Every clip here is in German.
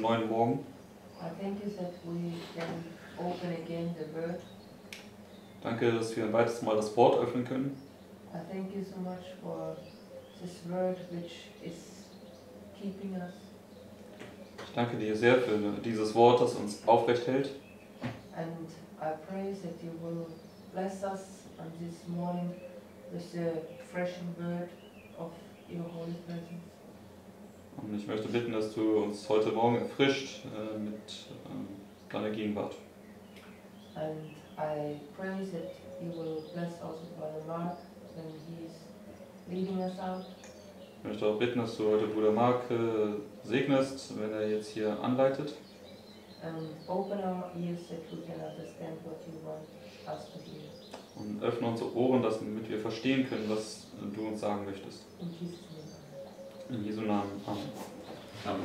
diesen neuen Morgen. Danke, dass wir ein weiteres Mal das Wort öffnen können. Ich danke dir sehr für dieses Wort, das uns aufrecht hält. And I pray that you will bless us on this morning with the refreshing word of your holy presence. Und ich möchte bitten, dass du uns heute Morgen erfrischt äh, mit ähm, deiner Gegenwart. And I pray that you will bless also Brother Mark when he is leading us out. Ich möchte auch bitten, dass du heute Bruder Mark äh, segnest, wenn er jetzt hier anleitet. And open our ears that we can understand what you want us to hear. Und öffne unsere Ohren, damit wir verstehen können, was du uns sagen möchtest. In Jesus'. In Jesu Namen. Amen. Amen.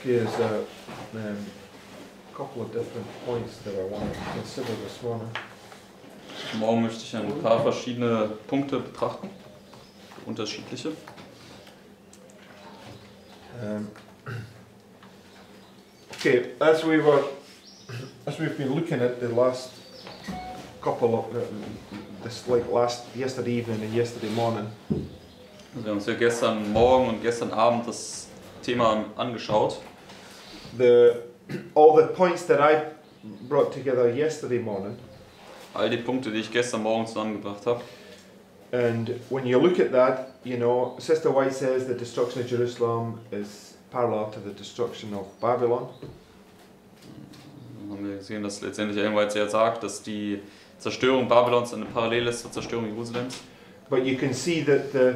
Okay, there's a um, couple of different points that I want to consider this morning. Morgen möchte ich ein paar verschiedene Punkte betrachten. Unterschiedliche. Um, okay, as we were, as we've been looking at the last couple of uh, this like last yesterday evening and yesterday morning, Wir haben uns ja gestern Morgen und gestern Abend das Thema angeschaut. the all the points that I brought together yesterday morning, All die Punkte, die ich gestern Morgen zusammengebracht habe. and when you look at that, you know, Sister White says the destruction of Jerusalem is parallel to the destruction of Babylon. Haben wir gesehen, dass letztendlich White ja sagt, dass die Zerstörung Babylons eine Parallele ist zur Zerstörung Jerusalems. But you can see that the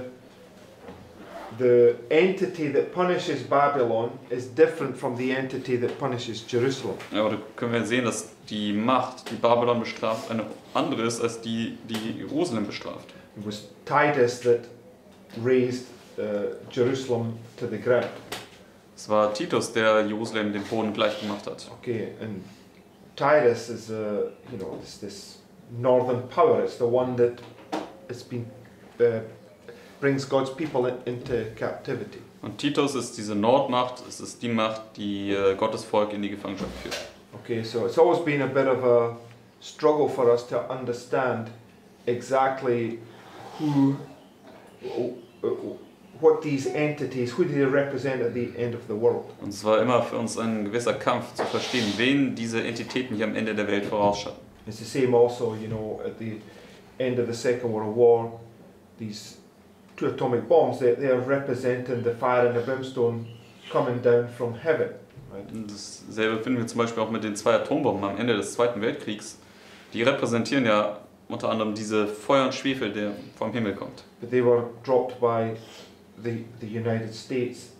the entity that punishes Babylon is different from the entity that punishes Jerusalem. Ja, Aber da können wir sehen, dass die Macht, die Babylon bestraft, eine andere ist als die, die Jerusalem bestraft. It was Titus that raised uh, Jerusalem to the ground. Es war Titus, der Jerusalem den Boden gleich gemacht hat. Okay, and Titus is a you know it's this northern power. It's the one that has been uh, brings God's people in, into captivity. Und Titus ist diese Nordmacht, es ist die Macht, die äh, Gottes Volk in die Gefangenschaft führt. Okay, so it's always been a bit of a struggle for us to understand exactly who, what these entities, who do they represent at the end of the world. Und es war immer für uns ein gewisser Kampf zu verstehen, wen diese Entitäten hier am Ende der Welt vorausschauen. It's the same also, you know, at the end of the Second World War, these two atomic bombs, they, they are representing the fire and the brimstone coming down from heaven. Right? Dasselbe finden wir zum Beispiel auch mit den zwei Atombomben am Ende des Zweiten Weltkriegs. Die repräsentieren ja unter anderem diese Feuer und Schwefel, der vom Himmel kommt. But they were dropped by the, the United States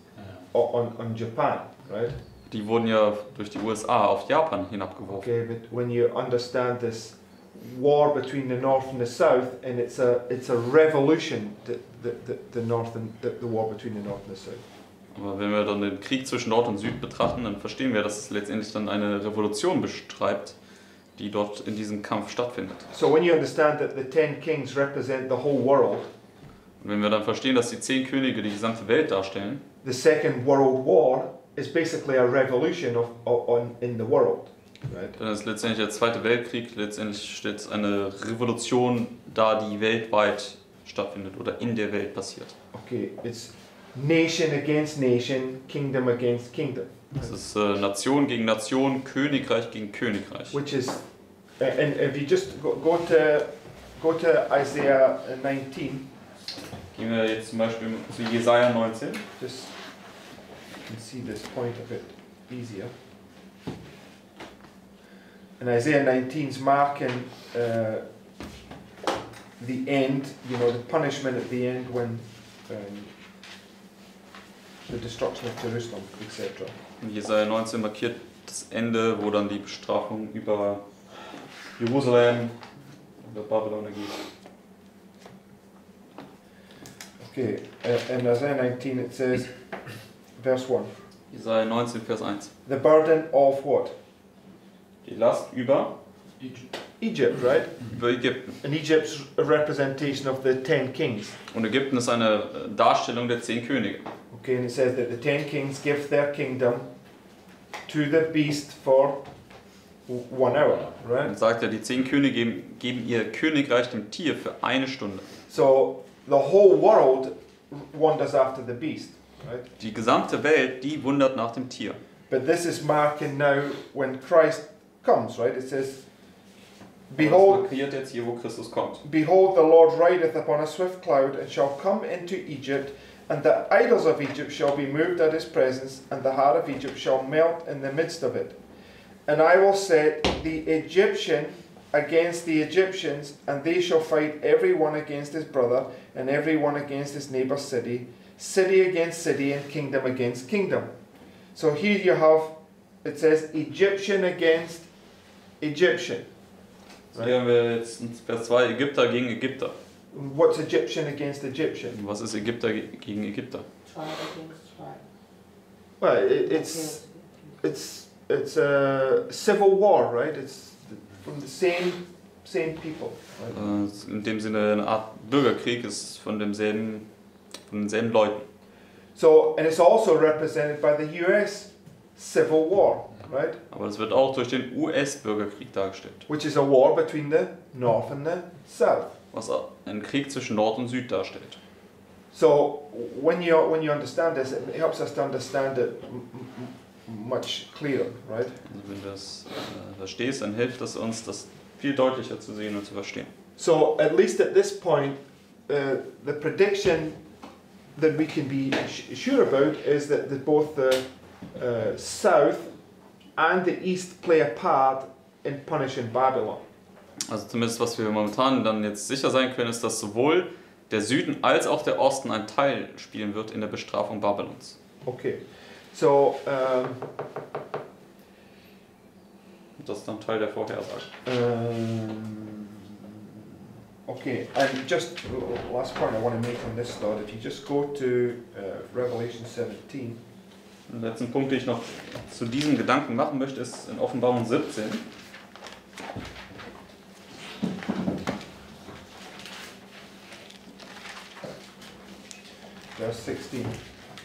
o- on, on Japan, right? Die wurden ja durch die USA auf Japan hinabgeworfen. Okay, but when you understand this war between the North and the South, and it's a it's a revolution, the the, the, the North and the, the war between the North and the South. Aber wenn wir dann den Krieg zwischen Nord und Süd betrachten, dann verstehen wir, dass es letztendlich dann eine Revolution beschreibt, die dort in diesem Kampf stattfindet. So when you understand that the ten kings represent the whole world, Und wenn wir dann verstehen, dass die zehn Könige die gesamte Welt darstellen, the Second World War is basically a revolution of, of on in the world, right? dann ist letztendlich der Zweite Weltkrieg, letztendlich stellt eine Revolution dar, die weltweit stattfindet oder in der Welt passiert. Okay, it's nation against nation, kingdom against kingdom, Es ist äh, Nation gegen Nation, Königreich gegen Königreich. which is, and if you just go, go to go to Isaiah 19. Gehen wir jetzt zum Beispiel zu Jesaja 19. just you can see this point a bit easier. And Isaiah 19 is marking uh, the end, you know, the punishment at the end when um, the destruction of Jerusalem, etc. Und Jesaja 19 markiert das Ende, wo dann die Bestrafung über Jerusalem oder Babylon ergeht. Okay, uh, in Isaiah 19 it says, verse 1. Jesaja 19, Vers 1. The burden of what? Die Last über, Egypt, right? über Ägypten. And Egypt's a representation of the ten kings. Und Ägypten ist eine äh, Darstellung der zehn Könige. Okay, and it says that the ten kings give their kingdom to the beast for one hour, right? Und sagt ja, die zehn Könige geben, geben ihr Königreich dem Tier für eine Stunde. So the whole world wanders after the beast, right? Die gesamte Welt, die wundert nach dem Tier. But this is marking now when Christ comes, right? It says, Aber das Behold, markiert jetzt hier, wo Christus kommt. Behold, the Lord rideth upon a swift cloud, and shall come into Egypt, and the idols of Egypt shall be moved at his presence, and the heart of Egypt shall melt in the midst of it. And I will set the Egyptian against the Egyptians, and they shall fight every one against his brother, and every one against his neighbour's city, city against city, and kingdom against kingdom. So here you have, it says Egyptian against Egyptian. So Hier haben wir jetzt Vers 2 Ägypter gegen Ägypter. What's Egyptian against Egyptian? Was ist Ägypter gegen Ägypter? Tribe against tribe. Well, it, it's it's it's a civil war, right? It's from the same same people. Right? Äh, es In dem Sinne eine Art Bürgerkrieg ist von demselben, von denselben Leuten. So, and it's also represented by the U.S. Civil War, right? Aber das wird auch durch den US-Bürgerkrieg dargestellt. Which is a war between the North and the South. Was einen Krieg zwischen Nord und Süd darstellt. So, when you when you understand this, it helps us to understand it much clearer, right? Also wenn du das äh, verstehst, dann hilft das uns, das viel deutlicher zu sehen und zu verstehen. So, at least at this point, uh, the prediction that we can be sure about is that the, both the uh, south and the east play a part in punishing Babylon. Also zumindest was wir momentan dann jetzt sicher sein können, ist, dass sowohl der Süden als auch der Osten einen Teil spielen wird in der Bestrafung Babylons. Okay, so Und das ist dann Teil der Vorhersage. um, okay, and just last point I want to make on this thought: if you just go to uh, Revelation 17. Den letzten Punkt, den ich noch zu diesem Gedanken machen möchte, ist in Offenbarung 17. Verse 16.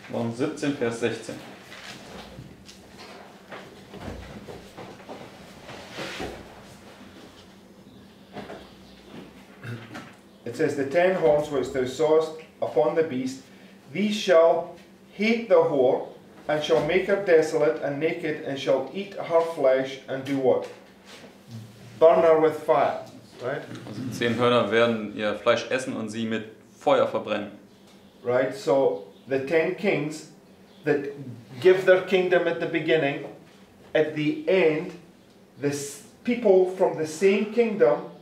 Offenbarung 17, Vers 16. It says, The ten horns which thou sawest upon the beast, these shall hate the whore, and shall make her desolate and naked, and shall eat her flesh, and do what? Burn her with fire. Right? Also zehn Hörner werden ihr Fleisch essen und sie mit Feuer verbrennen. Right? So the ten kings that give their kingdom at the beginning, at the end, the people from the same kingdom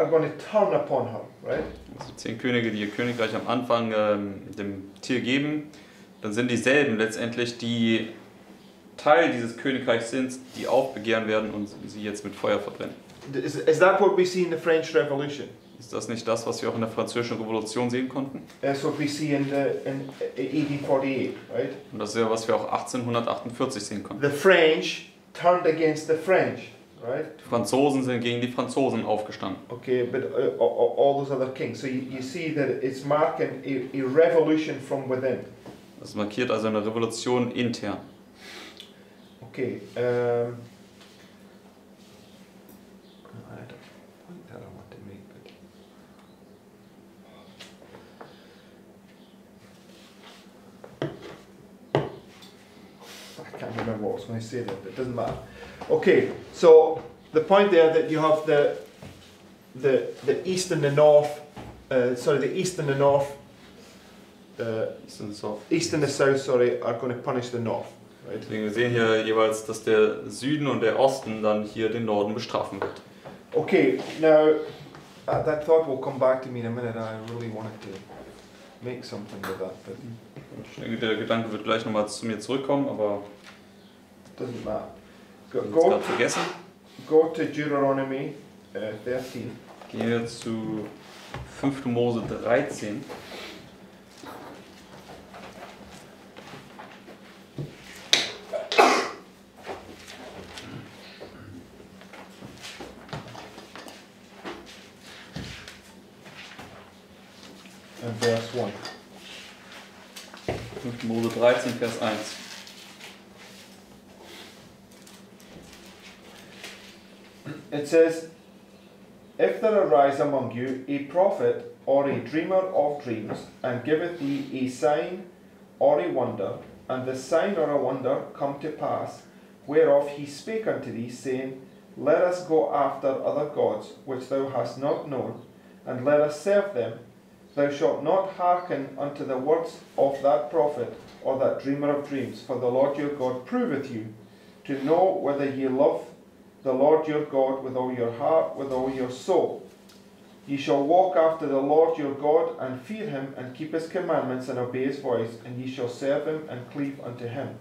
are going to turn upon her. Right? Also die zehn Könige, die ihr Königreich am Anfang ähm, dem Tier geben, dann sind dieselben letztendlich, die Teil dieses Königreichs sind, die aufbegehren werden und sie jetzt mit Feuer verbrennen. Is, is that what we see in the French Revolution? Ist das nicht das, was wir auch in der Französischen Revolution sehen konnten? That's what we see in, the, in 1848, right? Und das ist ja, was wir auch 1848 sehen konnten. The French turned against the French, right? Die Franzosen sind gegen die Franzosen aufgestanden. Okay, but uh, all, those other kings. So you, you see that it's marking a, a revolution from within. Das markiert also eine Revolution intern. Okay. Um, I had a point that I want to make, but I can't remember what I was going to say there, but it doesn't matter. Okay, so the point there that you have the the the east and the north, uh, sorry, the east and the north, uh, Das sind so. east and the south, sorry, are going to punish the north, right? Deswegen wir sehen hier jeweils, dass der Süden und der Osten dann hier den Norden bestrafen wird. Okay, now uh, that thought will come back to me in a minute. I really wanted to make something with that, but Ich denke, der Gedanke wird gleich nochmal zu mir zurückkommen, aber doesn't matter. Go, go, gerade vergessen. go to Deuteronomy uh, 13. Gehen wir zu 5. Mose 13. Says, If there arise among you a prophet or a dreamer of dreams, and giveth thee a sign or a wonder, and the sign or a wonder come to pass, whereof he spake unto thee, saying, Let us go after other gods which thou hast not known, and let us serve them, thou shalt not hearken unto the words of that prophet or that dreamer of dreams, for the Lord your God proveth you, to know whether ye love the Lord your God with all your heart, with all your soul. Ye shall walk after the Lord your God, and fear him, and keep his commandments, and obey his voice, and ye shall serve him, and cleave unto him.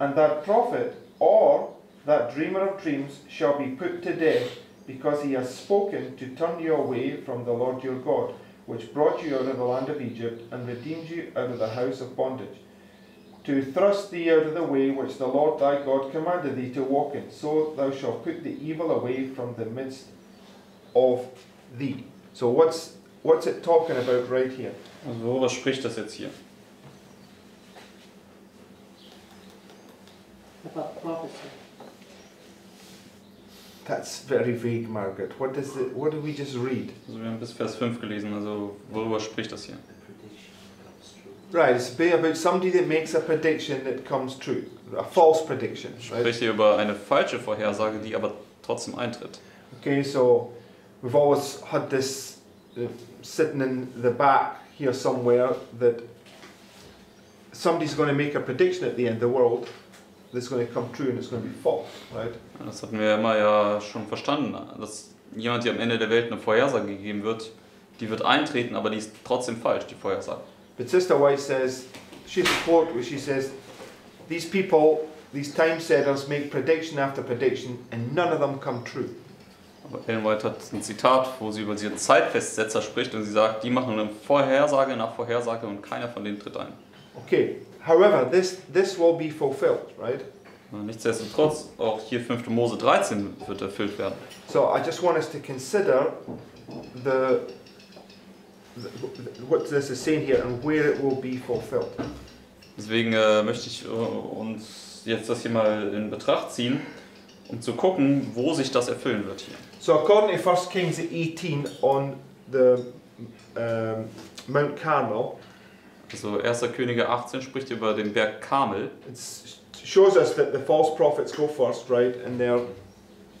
And that prophet, or that dreamer of dreams, shall be put to death, because he has spoken to turn you away from the Lord your God, which brought you out of the land of Egypt, and redeemed you out of the house of bondage to thrust thee out of the way which the Lord thy God commanded thee to walk in, so thou shalt put the evil away from the midst of thee. So what's what's it talking about right here? Also worüber spricht das jetzt hier? About prophecy. That's very vague, Margaret. What does it, what did we just read? Also wir haben bis Vers 5 gelesen, also worüber spricht das hier? Right, it's about somebody that makes a prediction that comes true, a false prediction, right? Spricht hier über eine falsche Vorhersage, die aber trotzdem eintritt. Okay, so we've always had this uh, sitting in the back here somewhere that somebody's going to make a prediction at the end of the world that's going to come true and it's going to be false, right? Das hatten wir immer ja schon verstanden, dass jemand hier am Ende der Welt eine Vorhersage gegeben wird, die wird eintreten, aber die ist trotzdem falsch, die Vorhersage. But Sister White says, she has a quote where she says, These people, these time setters, make prediction after prediction and none of them come true. Aber Ellen White hat ein Zitat, wo sie über diese Zeitfestsetzer spricht und sie sagt, die machen eine Vorhersage nach Vorhersage und keiner von denen tritt ein. Okay, however, this, this will be fulfilled, right? Nichtsdestotrotz, auch hier 5. Mose 13 wird erfüllt werden. So I just want us to consider the what this is saying here and where it will be fulfilled. Deswegen äh, möchte ich äh, uns jetzt das hier mal in Betracht ziehen, um zu gucken, wo sich das erfüllen wird hier. So according to 1 Kings 18 on the um, Mount Carmel, Also 1. Könige 18 spricht über den Berg Karmel. it shows us that the false prophets go first, right, and their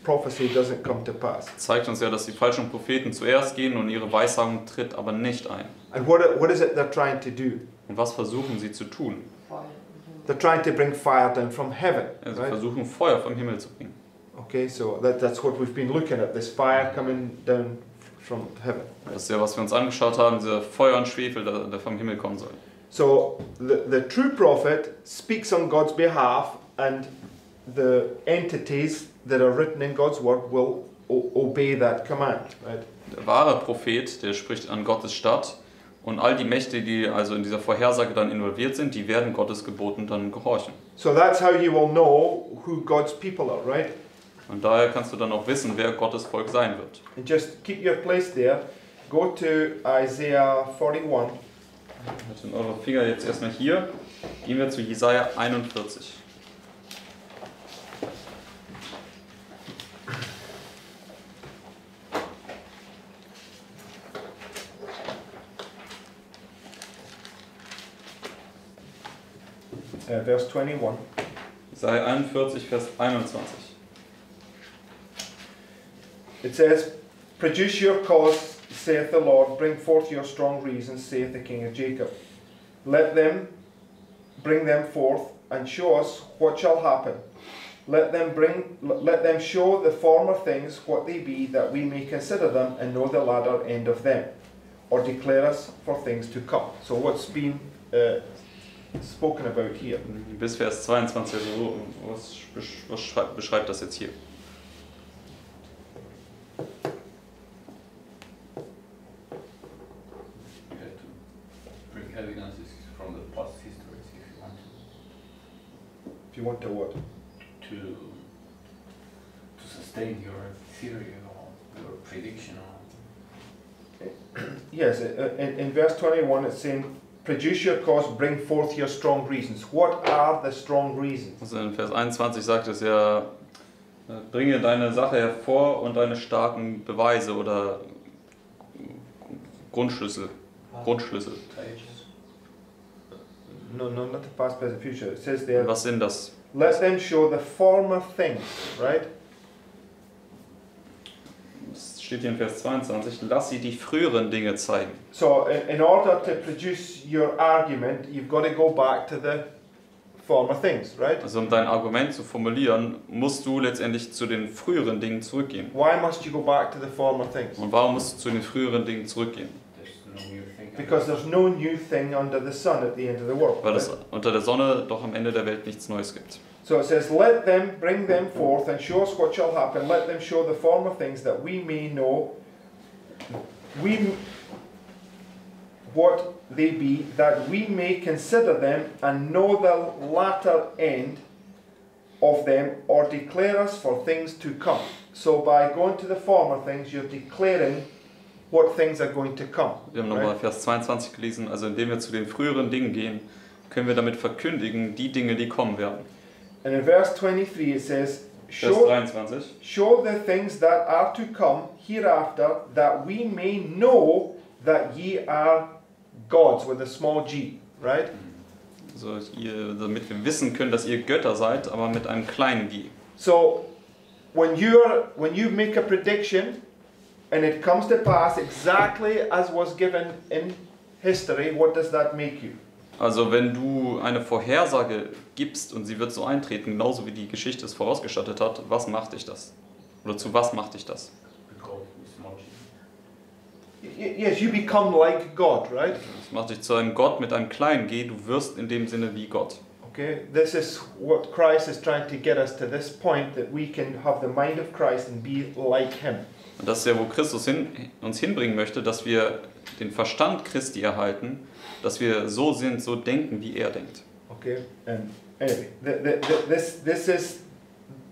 prophecy doesn't come to pass. Zeigt uns ja, dass die falschen Propheten zuerst gehen und ihre Weissagung tritt aber nicht ein. And what, what is it they're trying to do? Und was versuchen sie zu tun? They're trying to bring fire down from heaven, Also right? versuchen Feuer vom Himmel zu bringen. Okay, so that, that's what we've been looking at, this fire coming down from heaven. Das ist ja, was wir uns angeschaut haben, dieser Feuer und Schwefel, der, der vom Himmel kommen soll. So the, the true prophet speaks on God's behalf, and the entities that are written in God's word will obey that command, right? Der wahre Prophet, der spricht an Gottes statt. Und all die Mächte, die also in dieser Vorhersage dann involviert sind, die werden Gottes Geboten dann gehorchen. So that's how you will know who God's people are, right? Und daher kannst du dann auch wissen, wer Gottes Volk sein wird. And just keep your place there. Go to Isaiah 41. Mit eure Finger jetzt erstmal hier. Gehen wir zu Jesaja 41. Uh, verse 21. Jesaja 41, Vers 21. It says, Produce your cause, saith the Lord, bring forth your strong reasons, saith the King of Jacob. Let them bring them forth, and show us what shall happen. Let them bring let them show the former things what they be, that we may consider them and know the latter end of them, or declare us for things to come. So what's been uh, spoken about here? Bis Vers 22. Also, was, was beschreibt das jetzt hier? You have to bring evidences from the past histories if you want If to what? to to sustain your theory or your prediction or Yes, uh, in, in verse 21 it's saying, Produce your cause, bring forth your strong reasons. What are the strong reasons? Also in Vers 21 sagt es ja, äh, bringe deine Sache hervor und deine starken Beweise oder Grundschlüssel. Grundschlüssel. No, no, not the past, present, future. It says there, Was sind das? let them show the former things, right? Steht hier in Vers 22, lass sie die früheren Dinge zeigen. So, in, in order to produce your argument, you've got to go back to the former things, right? Also um dein Argument zu formulieren, musst du letztendlich zu den früheren Dingen zurückgehen. Why must you go back to the former things? Und warum musst du zu den früheren Dingen zurückgehen? Because there's no new thing under the sun at the end of the world. Weil es unter der Sonne doch am Ende der Welt nichts Neues gibt. So it says, Let them bring them forth and show us what shall happen. Let them show the former things that we may know we what they be, that we may consider them and know the latter end of them, or declare us for things to come. So by going to the former things, you're declaring what things are going to come. Wir haben nochmal Vers 22 gelesen, also indem wir zu den früheren Dingen gehen, können wir damit verkündigen, die Dinge, die kommen werden. And in verse 23 it says, Show 23. Show the things that are to come hereafter, that we may know that ye are gods with a small g, right? Mhm. Also ihr, damit wir wissen können, dass ihr Götter seid, aber mit einem kleinen G. So when you're when you make a prediction and it comes to pass exactly as was given in history, what does that make you? Also wenn du eine Vorhersage gibst und sie wird so eintreten, genauso wie die Geschichte es vorausgestattet hat, was macht dich das? Oder zu was macht dich das? Yes, you become like God, right? Es macht dich zu einem Gott mit einem kleinen G, du wirst in dem Sinne wie Gott. Okay, this is what Christ is trying to get us to this point that we can have the mind of Christ and be like Him. Und das ist ja, wo Christus hin, uns hinbringen möchte, dass wir den Verstand Christi erhalten, dass wir so sind, so denken, wie er denkt. Okay, and anyway, the, the, the, this this is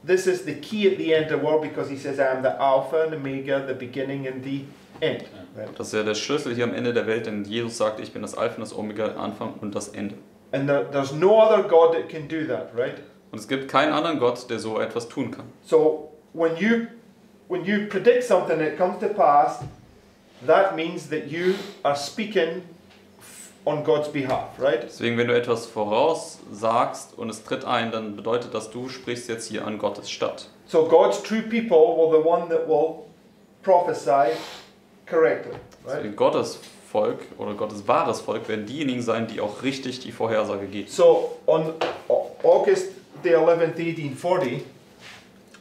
this is the key at the end of the world because He says, "I am the Alpha and Omega, the beginning and the end." Right? Das ist ja der Schlüssel hier am Ende der Welt, denn Jesus sagt, ich bin das Alpha und das Omega, Anfang und das Ende. And there, there's no other God that can do that, right? Und es gibt keinen anderen Gott, der so etwas tun kann. So when you when you predict something and it comes to pass, that means that you are speaking on God's behalf, right? Deswegen, wenn du etwas voraussagst und es tritt ein, dann bedeutet das, du sprichst jetzt hier an Gottes Stadt. So God's true people will the one that will prophesy correctly, right? Deswegen Gottes Volk oder Gottes wahres Volk werden diejenigen sein, die auch richtig die Vorhersage geben. So on Au- August the 11th, 1840,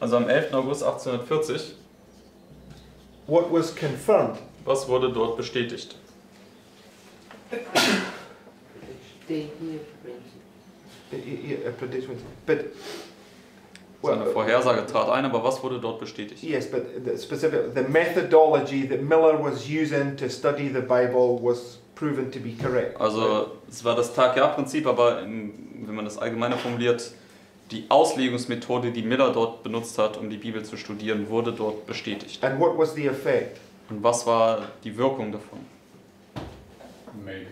Also am 11. August 1840, what was confirmed? was wurde dort bestätigt? Stay here, Prince. Prediction, But well, Vorhersage trat ein, aber was wurde dort bestätigt? yes, but the specific the methodology that Miller was using to study the Bible was proven to be correct. Also es war das Tag-Jahr-Prinzip, aber im, wenn man das allgemeiner formuliert, die Auslegungsmethode, die Miller dort benutzt hat, um die Bibel zu studieren, wurde dort bestätigt. And what was the effect? Und was war die Wirkung davon? Made.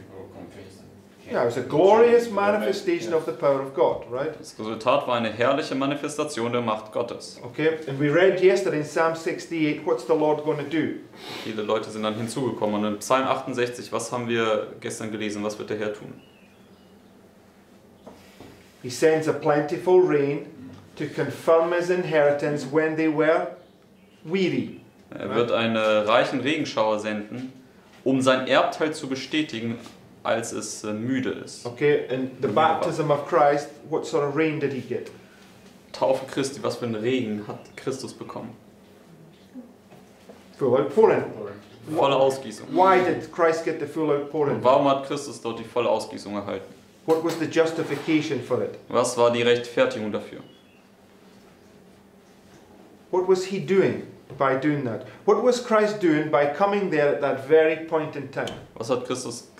Yeah, it was a glorious manifestation of the power of God, right? Das Resultat war eine herrliche Manifestation der Macht Gottes. Okay, and we read yesterday in Psalm 68, what's the Lord going to do? Viele Leute sind dann hinzugekommen. Und in Psalm 68, was haben wir gestern gelesen? Was wird der Herr tun? He sends a plentiful rain to confirm his inheritance when they were weary. Er wird einen reichen Regenschauer senden, um sein Erbteil zu bestätigen, als es äh, müde ist. Okay, and the baptism of Christ, what sort of rain did he get? Taufe Christi, was für einen Regen hat Christus bekommen? Full outpouring. Volle Ausgießung. Why did Christ get the full outpouring? Und warum hat Christus dort die volle Ausgießung erhalten? What was the justification for it? Was war die Rechtfertigung dafür? What was he doing by doing that? What was Christ doing by coming there at that very point in time? Was hat Christus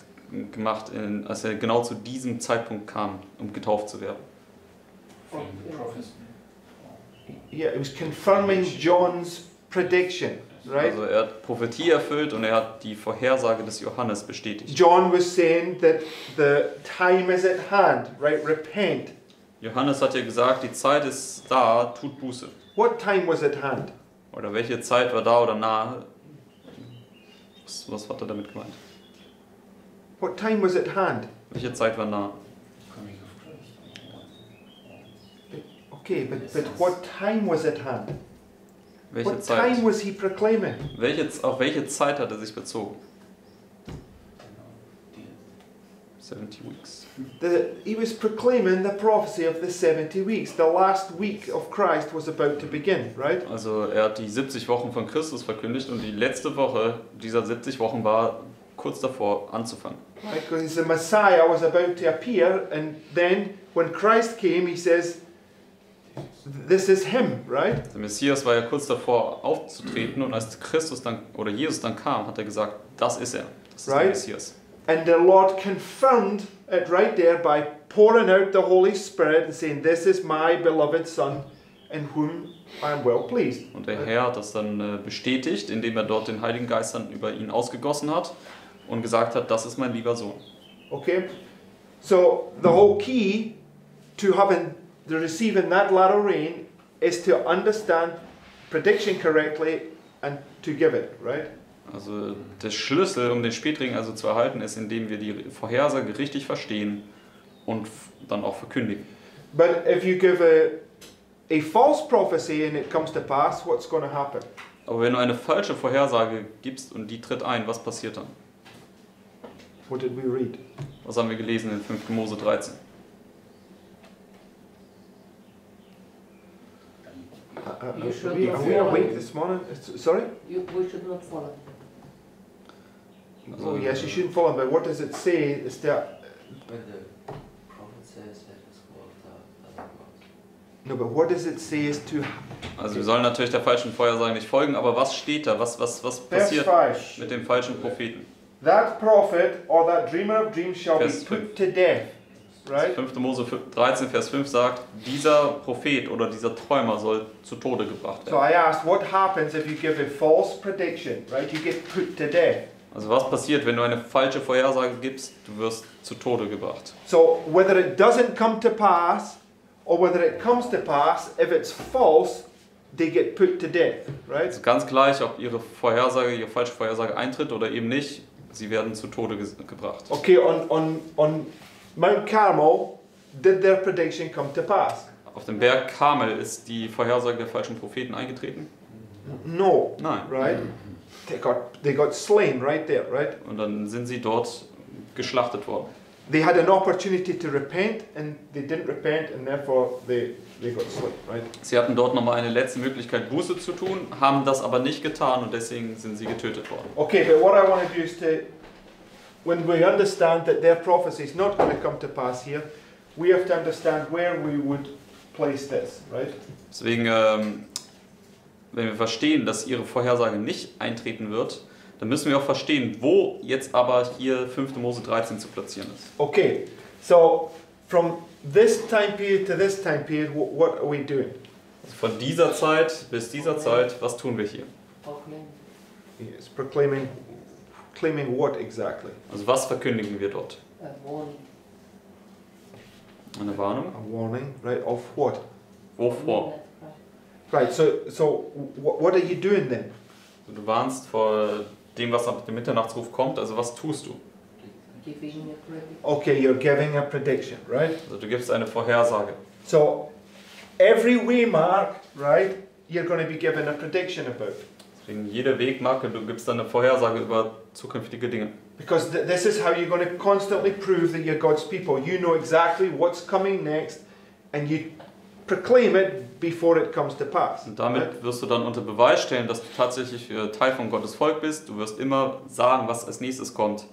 gemacht, in, als er genau zu diesem Zeitpunkt kam, um getauft zu werden? Yeah, it was confirming John's prediction, right? Also er hat Prophetie erfüllt und er hat die Vorhersage des Johannes bestätigt. John was saying that the time is at hand, right? Repent. Johannes hat ja gesagt, die Zeit ist da, tut Buße. What time was at hand? Oder welche Zeit war da oder nahe? Was, was hat er damit gemeint? What time was at hand? Welche Zeit war nah? Okay, but, but what time was at hand? Welche What time Zeit? was he proclaiming? Welche, auf welche Zeit hat er sich bezogen? Genau. 70 weeks. The, he was proclaiming the prophecy of the 70 weeks. The last week of Christ was about to begin, right? Also er hat die 70 Wochen von Christus verkündigt und die letzte Woche dieser 70 Wochen war kurz davor anzufangen. Because the Messiah was about to appear, and then when Christ came, he says, This is him, right? Der Messias war ja kurz davor aufzutreten und als Christus dann oder Jesus dann kam, hat er gesagt, das ist er. Das ist der Right. Messias. And the Lord confirmed it right there by pouring out the Holy Spirit and saying, This is my beloved Son, in whom I am well pleased. Und der Herr hat das dann äh, bestätigt, indem er dort den Heiligen Geist dann über ihn ausgegossen hat und gesagt hat, das ist mein lieber Sohn. Okay? So the whole key to having the receiving that latter rain is to understand prediction correctly and to give it, right? Also der Schlüssel, um den Spätregen also zu erhalten, ist, indem wir die Vorhersage richtig verstehen und dann auch verkündigen. But if you give a a false prophecy and it comes to pass, what's going to happen? Aber wenn du eine falsche Vorhersage gibst und die tritt ein, was passiert dann? What did we read? Was haben wir gelesen in 5. Mose 13? Uh, uh, You are should we, not are we follow. awake this morning? Sorry? You, we should not follow. Oh yes, you shouldn't follow. But what does it say? Is that When the prophet says that it's called uh, other gods. no? But what does it say is to Also wir sollen natürlich der falschen Vorhersage nicht folgen, aber was steht da? Was, was, was passiert mit dem falschen Propheten? That prophet or that dreamer of dreams shall Vers be put to death, right? 5. Mose 13, Vers 5 sagt, dieser Prophet oder dieser Träumer soll zu Tode gebracht So werden. I asked, what happens if you give a false prediction, right? You get put to death. Also was passiert, wenn du eine falsche Vorhersage gibst? Du wirst zu Tode gebracht. So whether it doesn't come to pass or whether it comes to pass, if it's false, they get put to death, right? Also ganz gleich, ob ihre Vorhersage, ihre falsche Vorhersage eintritt oder eben nicht, sie werden zu Tode ge gebracht. Okay, on, on, on Mount Carmel, did their prediction come to pass? Auf dem Berg Karmel ist die Vorhersage der falschen Propheten eingetreten? No, Nein. right? They got, they got slain right there, right? Und dann sind sie dort geschlachtet worden. They had an opportunity to repent and they didn't repent and therefore they, they got slain, right? Sie hatten dort nochmal eine letzte Möglichkeit, Buße zu tun, haben das aber nicht getan und deswegen sind sie getötet worden. Okay, but what I want to do is to, when we understand that their prophecy is not going to come to pass here, we have to understand where we would place this, right? Deswegen, ähm, wenn wir verstehen, dass ihre Vorhersage nicht eintreten wird, dann müssen wir auch verstehen, wo jetzt aber hier 5. Mose 13 zu platzieren ist. Okay, so from this time period to this time period, wh- what are we doing? Also von dieser Zeit bis dieser Zeit, was tun wir hier? It's proclaiming, claiming what exactly? Also was verkündigen wir dort? A warning. Eine Warnung? A warning, right? Of what? Wovor? Right. So, so what are you doing then? Du warnst vor dem, was ab dem Mitternachtsruf kommt, also was tust du? Giving a prediction. Okay, you're giving a prediction, right? Also du gibst eine Vorhersage. So, every waymark, right? You're going to be given a prediction about. Deswegen jede Wegmarke, du gibst dann eine Vorhersage über zukünftige Dinge. Because th- this is how you're going to constantly prove that you're God's people. You know exactly what's coming next, and you proclaim it before it comes to pass. Und damit wirst du dann unter Beweis stellen, dass du tatsächlich Teil von Gottes Volk bist. Du wirst immer sagen, was als nächstes kommt.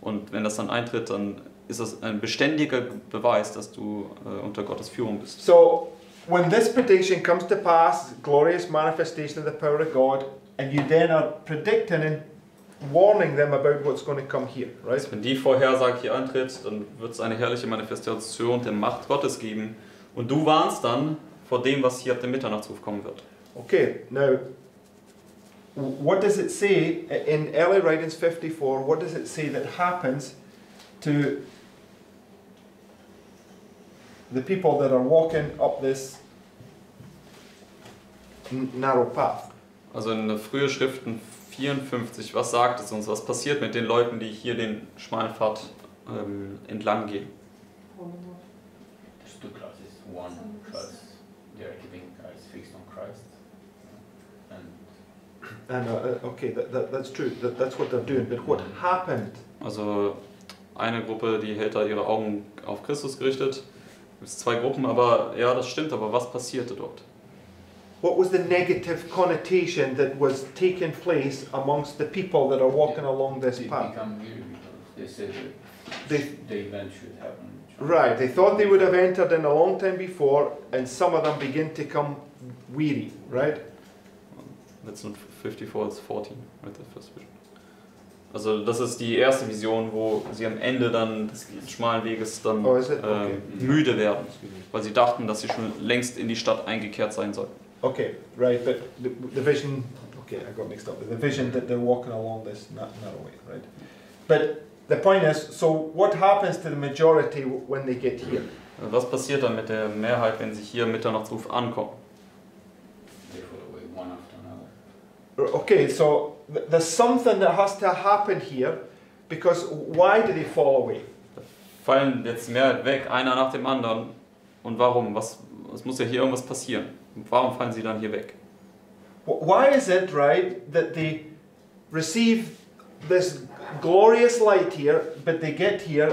Und wenn das dann eintritt, dann ist das ein beständiger Beweis, dass du äh, unter Gottes Führung bist. So, when this prediction comes to pass, glorious manifestation of the power of God, and you then are predicting and warning them about what's going to come here, right? Wenn die Vorhersage hier eintritt, dann wird es eine herrliche Manifestation der Macht Gottes geben. Und du warnst dann vor dem, was hier ab dem Mitternachtsruf kommen wird. Okay, now what does it say in early writings 54? What does it say that happens to the people that are walking up this narrow path? Also in der frühe Schriften 54, was sagt es uns? Was passiert mit den Leuten, die hier den schmalen Pfad ähm, entlang gehen? Uh, uh, okay, that, that, that's true. That, that's what they're doing. But what happened? Also eine Gruppe, die hält da ihre Augen auf Christus gerichtet. Es gibt zwei Gruppen, aber ja, das stimmt, aber was passierte dort? What was the negative connotation that was taking place amongst the people that are walking along this they path? become weary because they said that They- the event should happen. Right, they thought they would have entered in a long time before, and some of them begin to come weary, right? That's not 54, it's 14, right, the first vision. Also das ist die erste Vision, wo sie am Ende dann des schmalen Weges dann Oh, is it? Okay. ähm, müde werden, weil sie dachten, dass sie schon längst in die Stadt eingekehrt sein sollten. Okay, right, but the, the vision, okay, I got mixed up. The vision that they're walking along this na- narrow way, right? But the point is, so what happens to the majority when they get here? Was passiert dann mit der Mehrheit, wenn sie hier Mitternachtsruf ankommen? They follow away one after another. Okay, so th- there's something that has to happen here, because why do they fall away? Fallen jetzt Mehrheit weg, einer nach dem anderen. Und warum? Was, es muss ja hier irgendwas passieren. Warum fallen sie dann hier weg? Wh- Why is it, right, that they receive this glorious light here, but they get here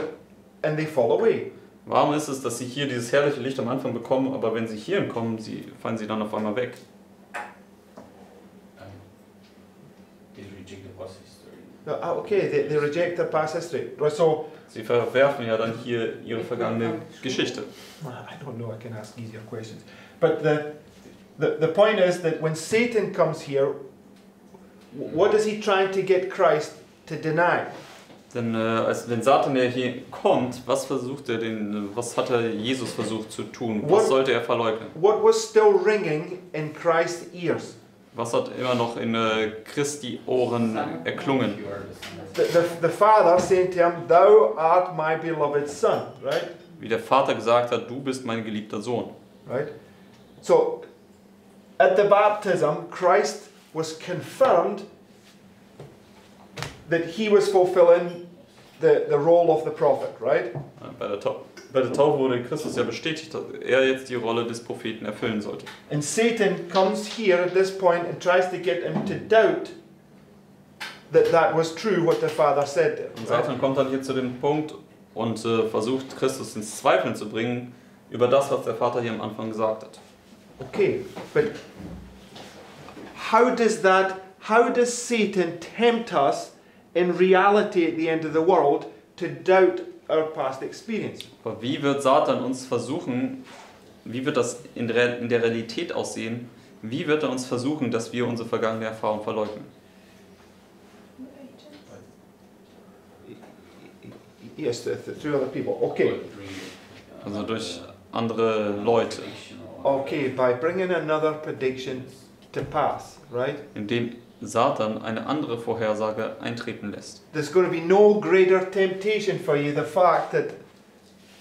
and they fall away? Warum ist es, dass sie hier dieses herrliche Licht am Anfang bekommen, aber wenn sie hierhin kommen, sie, fallen sie dann auf einmal weg? Um, they reject the past history. Uh, ah, okay, they, they reject their past history. Right, so, Sie verwerfen ja dann hier ihre vergangene Geschichte. I don't know, I can ask easier questions. But the, the, the point is that when Satan comes here, wh- what is he trying to get Christ to deny? Denn äh, als wenn Satan ja hier kommt, was versucht er denn, was hat er Jesus versucht zu tun? Was What- sollte er verleugnen? What was still ringing in Christ's ears? Was hat immer noch in äh, Christi Ohren erklungen? The The, the, the Father to him, Thou art my beloved Son, right? Wie der Vater gesagt hat, du bist mein geliebter Sohn. right? So, at the baptism, Christ was confirmed that he was fulfilling the, the role of the prophet, right? Bei der, bei der Taufe wurde Christus ja bestätigt, dass er jetzt die Rolle des Propheten erfüllen sollte. And Satan comes here at this point and tries to get him to doubt that that was true what the Father said there. Und? Satan kommt dann hier zu dem Punkt und äh, versucht Christus ins Zweifeln zu bringen über das, was der Vater hier am Anfang gesagt hat. Okay, but how does that, how does Satan tempt us in reality at the end of the world to doubt our past experience? Aber wie wird Satan uns versuchen, wie wird das in der, in der Realität aussehen, wie wird er uns versuchen, dass wir unsere vergangene Erfahrung verleugnen? Yes, th- th- through other people. Okay, Also durch andere Leute, okay, by bringing another prediction to pass, right? indem Satan eine andere Vorhersage eintreten lässt. There's going to be no greater temptation for you the fact that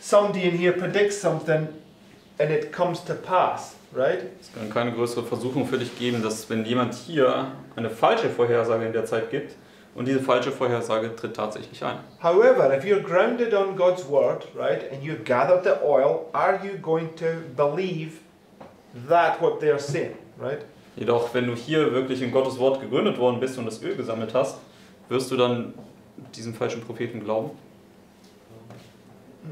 somebody in here predicts something and it comes to pass, right? Es kann keine größere Versuchung für dich geben, dass wenn jemand hier eine falsche Vorhersage in der Zeit gibt und diese falsche Vorhersage tritt tatsächlich ein. However, if you're grounded on God's word, right, and you've gathered the oil, are you going to believe that what they're saying, right? Jedoch, wenn du hier wirklich in Gottes Wort gegründet worden bist und das Öl gesammelt hast, wirst du dann diesem falschen Propheten glauben?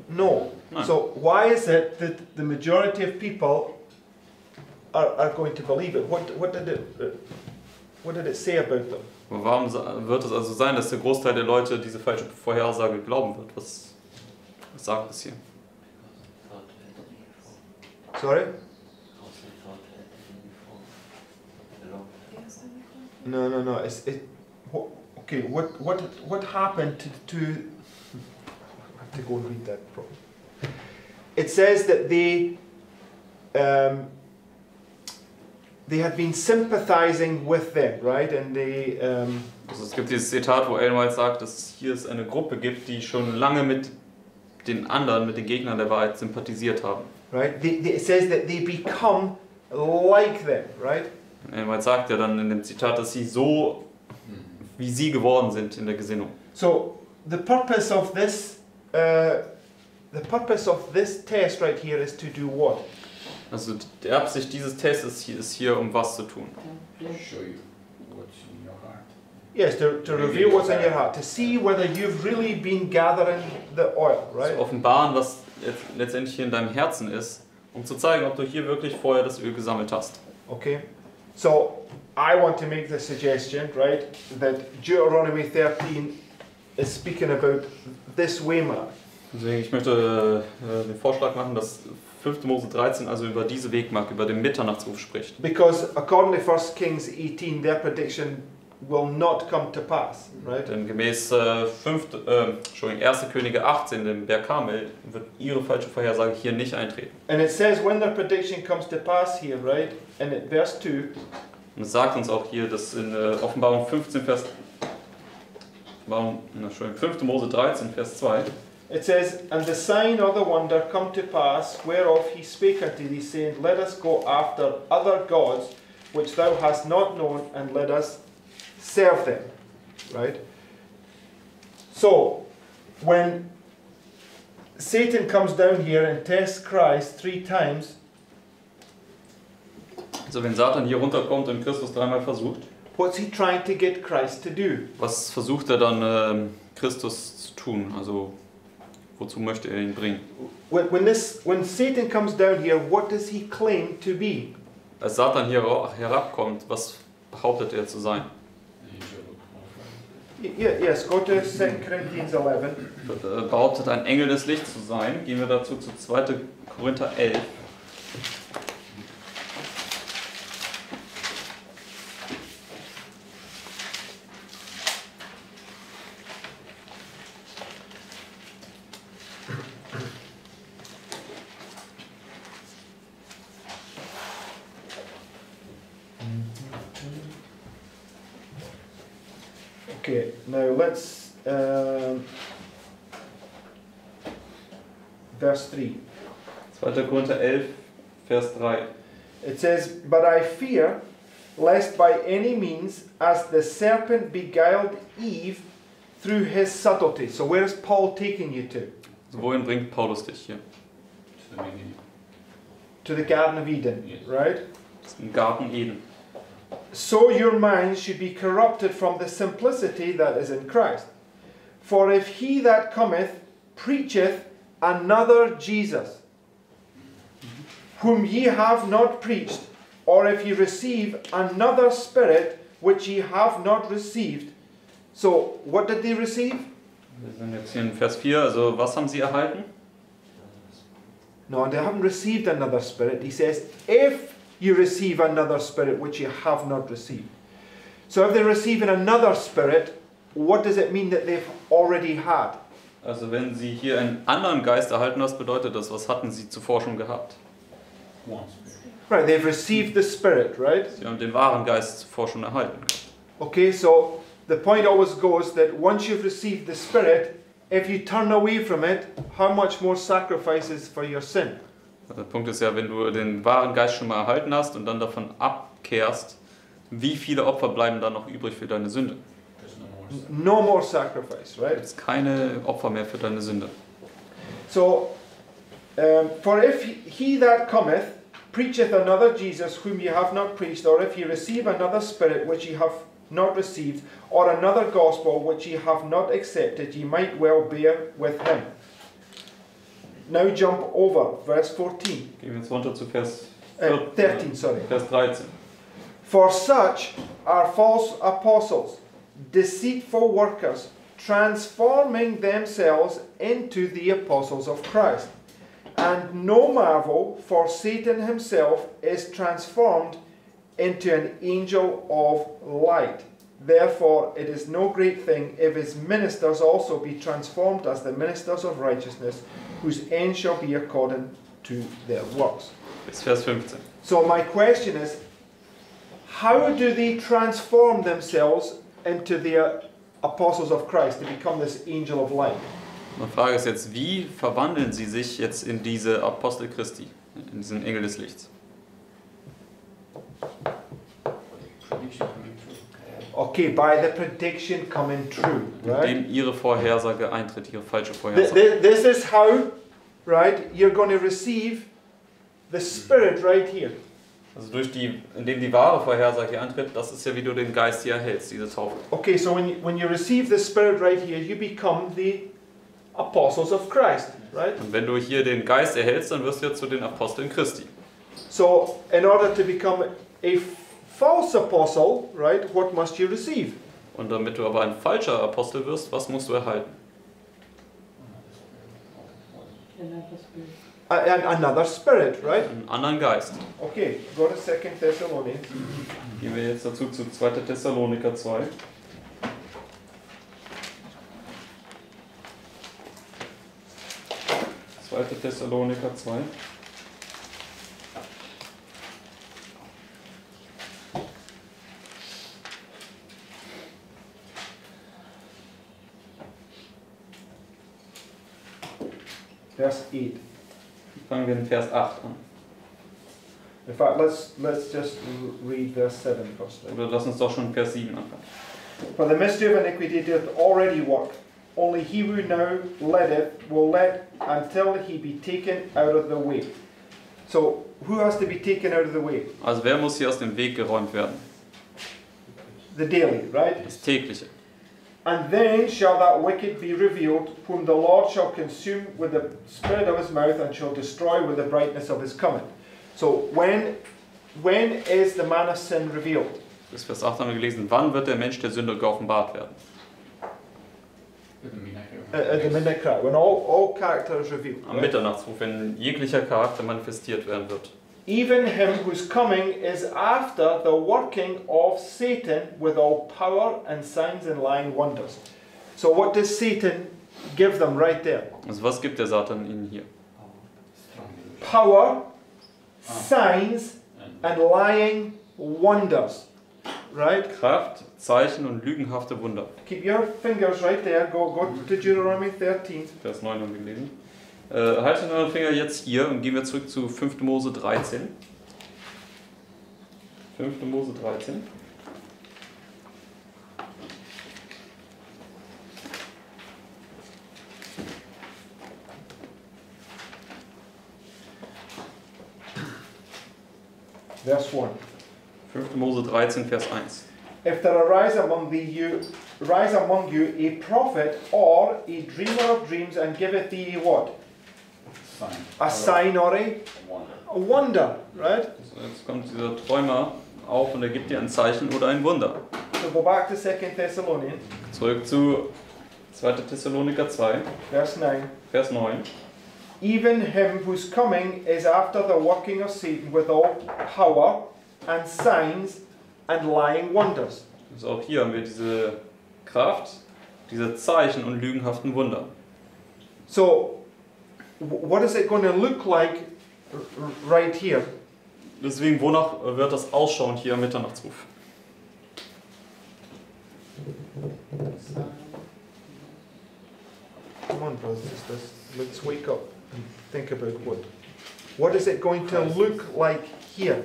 No. Nein. So why is it that the majority of people are, are going to believe it? What, what did it uh, what did it say about them? Warum wird es also sein, dass der Großteil der Leute diese falsche Vorhersage glauben wird? Was, was sagt es hier? Sorry? No, no, no. It's it. What, okay. What what what happened to to? I have to go and read that properly. It says that they. Um, they had been sympathizing with them, right? And they, um, Also es gibt dieses Zitat, wo White sagt, dass hier es eine Gruppe gibt, die schon lange mit den anderen, mit den Gegnern der Wahrheit sympathisiert haben. right? They, they, it says that they become like them, right? White sagt ja dann in dem Zitat, dass sie so wie sie geworden sind in der Gesinnung. So the purpose of this, uh, the purpose of this test right here is to do what? Also die Absicht dieses Tests ist hier, ist hier um was zu tun. Show you what's in your heart. Yes, to, to reveal what's in your heart, to see whether you've really been gathering the oil, right? Zu offenbaren, was letztendlich hier in deinem Herzen ist, um zu zeigen, ob du hier wirklich vorher das Öl gesammelt hast. Okay, so I want to make the suggestion, right, that Deuteronomy 13 is speaking about this waymark. Deswegen, ich möchte äh, den Vorschlag machen, dass 5. Mose 13 also über diese Wegmark, über den Mitternachtsruf spricht. Because according to 1 Kings 18, their prediction will not come to pass, right? Denn gemäß äh, 5, äh, Entschuldigung, 1. Könige 18, dem Berg Karmel, wird ihre falsche Vorhersage hier nicht eintreten. And it says when their prediction comes to pass here, right? And at verse 2, Und es sagt uns auch hier, dass in äh, Offenbarung 15, Vers. Offenbarung, Entschuldigung, 5. Mose 13, Vers 2. it says, And the sign of the wonder come to pass, whereof he spake unto thee, saying, Let us go after other gods which thou hast not known, and let us serve them. Right? So, when Satan comes down here and tests Christ three times, Also, wenn Satan hier runterkommt und Christus dreimal versucht, what's he trying to get Christ to do? was versucht er dann ähm, Christus zu tun? Also, wozu möchte er ihn bringen? When, when, this, when Satan comes down here, what does he claim to be? Als Satan hier ra- herabkommt, was behauptet er zu sein? Angel of Y- yeah, yes, go to 2 Corinthians 11. Äh, behauptet ein Engel des Lichts zu sein. Gehen wir dazu zu 2. Korinther 11. Verse 3. 2. Korinther 11, Vers 3. It says, But I fear lest by any means, as the serpent beguiled Eve through his subtlety. So, where's Paul taking you to? Also wohin bringt Paulus dich hier? to the beginning. To the Garden of Eden, Yes. right? Das ist im Garten Eden. So your minds should be corrupted from the simplicity that is in Christ. For if he that cometh preacheth another Jesus, whom ye have not preached, or if ye receive another spirit which ye have not received. So, what did they receive? Wir sind jetzt hier in Vers 4. Also, was haben sie erhalten? No, they haven't received another spirit. He says, if you receive another spirit which you have not received. So, if they're receiving another spirit, what does it mean that they've already had? Also, wenn sie hier einen anderen Geist erhalten, was bedeutet das? Was hatten sie zuvor schon gehabt? Right, they've received the spirit, right? Sie haben den wahren Geist zuvor schon erhalten. Okay, so the point always goes that once you've received the spirit, if you turn away from it, how much more sacrifices for your sin? Der Punkt ist ja, wenn du den wahren Geist schon mal erhalten hast und dann davon abkehrst, wie viele Opfer bleiben dann noch übrig für deine Sünde? No more. sin. No more sacrifice, right? gibt keine Opfer mehr für deine Sünde. So, um, for if he that cometh preacheth another Jesus whom ye have not preached, or if ye receive another spirit which ye have not received, or another gospel which ye have not accepted, ye might well bear with him. Now jump over, verse 14. Gehen wir jetzt runter zu Vers, Uh, 13, sorry. Vers 13. For such are false apostles, deceitful workers, transforming themselves into the apostles of Christ. And no marvel, for Satan himself is transformed into an angel of light. Therefore, it is no great thing if his ministers also be transformed as the ministers of righteousness, whose end shall be according to their works. Bis Vers 15. So my question is, how do they transform themselves into the uh, apostles of Christ to become this angel of light? Meine Frage ist jetzt, wie verwandeln sie sich jetzt in diese Apostel Christi, in diesen Engel des Lichts? Prediction coming true. Okay, by the prediction coming true, right? Indem ihre Vorhersage eintritt, ihre falsche Vorhersage. This is how, right, you're going to receive the Spirit right here. Also durch die, indem die wahre Vorhersage hier eintritt, das ist ja, wie du den Geist hier erhältst, diese Taufe. Okay, so when you, when you receive the Spirit right here, you become the apostles of Christ, right? Und wenn du hier den Geist erhältst, dann wirst du ja zu den Aposteln Christi. So, in order to become a false apostle, right, what must you receive? Und damit du aber ein falscher Apostel wirst, was musst du erhalten? Another spirit. A- and another Spirit, right? Einen anderen Geist. Okay, go to Second Thessalonians. Gehen wir jetzt dazu zu 2. Thessaloniker 2. Zweite Thessaloniker 2. Verse 8. Fangen wir in Vers 8 an. In fact, let's let's just read verse 7 first. Oder lass uns doch schon Vers 7 anfangen. For the mystery of iniquity doth already work. Only he who now letteth will let until he be taken out of the way. So, who has to be taken out of the way? Also wer muss hier aus dem Weg geräumt werden? The daily, right? Das tägliche. And then shall that wicked be revealed, whom the Lord shall consume with the spirit of his mouth and shall destroy with the brightness of his coming. So, when when is the man of sin revealed? Bis Vers 8 haben wir gelesen, wann wird der Mensch der Sünde geoffenbart werden? With the at the midnight cry, when all, all character is revealed. Am right? Mitternachtsruf, wenn jeglicher Charakter manifestiert werden wird. Even him whose coming is after the working of Satan with all power and signs and lying wonders. So, what does Satan give them right there? Also was gibt der Satan ihnen hier? Power, Ah. signs, And and lying wonders. Right? Kraft, Zeichen und lügenhafte Wunder. Keep your fingers right there. Go, go to Deuteronomy 13. Vers 9 haben wir gelesen. Äh, haltet euren Finger jetzt hier und gehen wir zurück zu 5. Mose 13. 5. Mose 13. Verse 1. 5. Mose 13, Vers 1. If there arise among thee you rise among you a prophet or a dreamer of dreams and giveth thee a what? A sign or a, Wonder. a wonder, right? So, jetzt kommt dieser Träumer auf und er gibt dir ein Zeichen oder ein Wunder. So go back to 2 Thessalonians, Zurück zu 2. Thessaloniker 2, verse 9. Vers 9. Even him whose coming is after the working of Satan with all power and signs and lying wonders. Also auch hier haben wir diese Kraft, diese Zeichen und lügenhaften Wunder. So, what is it going to look like r- r- right here? Deswegen, wonach wird das ausschauen hier am Mitternachtsruf? Come on, brothers and sisters, let's wake up and think about what. What is it going to look like here?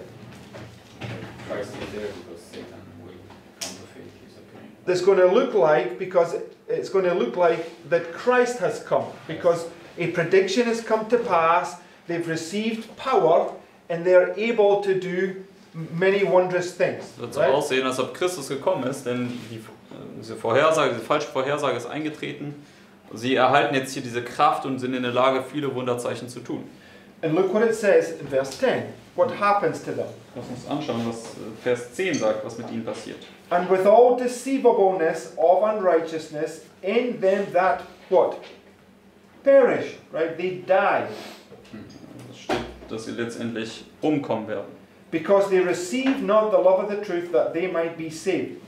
Christ is there because Satan will counterfeit his appearing. That's going to look like because it's going to look like that Christ has come because a prediction has come to pass. They've received power and they're able to do many wondrous things. Wird right? aussehen, als ob Christus gekommen ist, denn die, äh, diese Vorhersage, diese falsche Vorhersage ist eingetreten. Sie erhalten jetzt hier diese Kraft und sind in der Lage, viele Wunderzeichen zu tun. And look what it says in verse 10. What happens to them? Lass uns anschauen, was äh, Vers 10 sagt, was mit ihnen passiert. And with all deceivableness of unrighteousness in them that what? Perish, right? They die. Steht, dass sie letztendlich umkommen werden. because they receive not the love of the truth that they might be saved.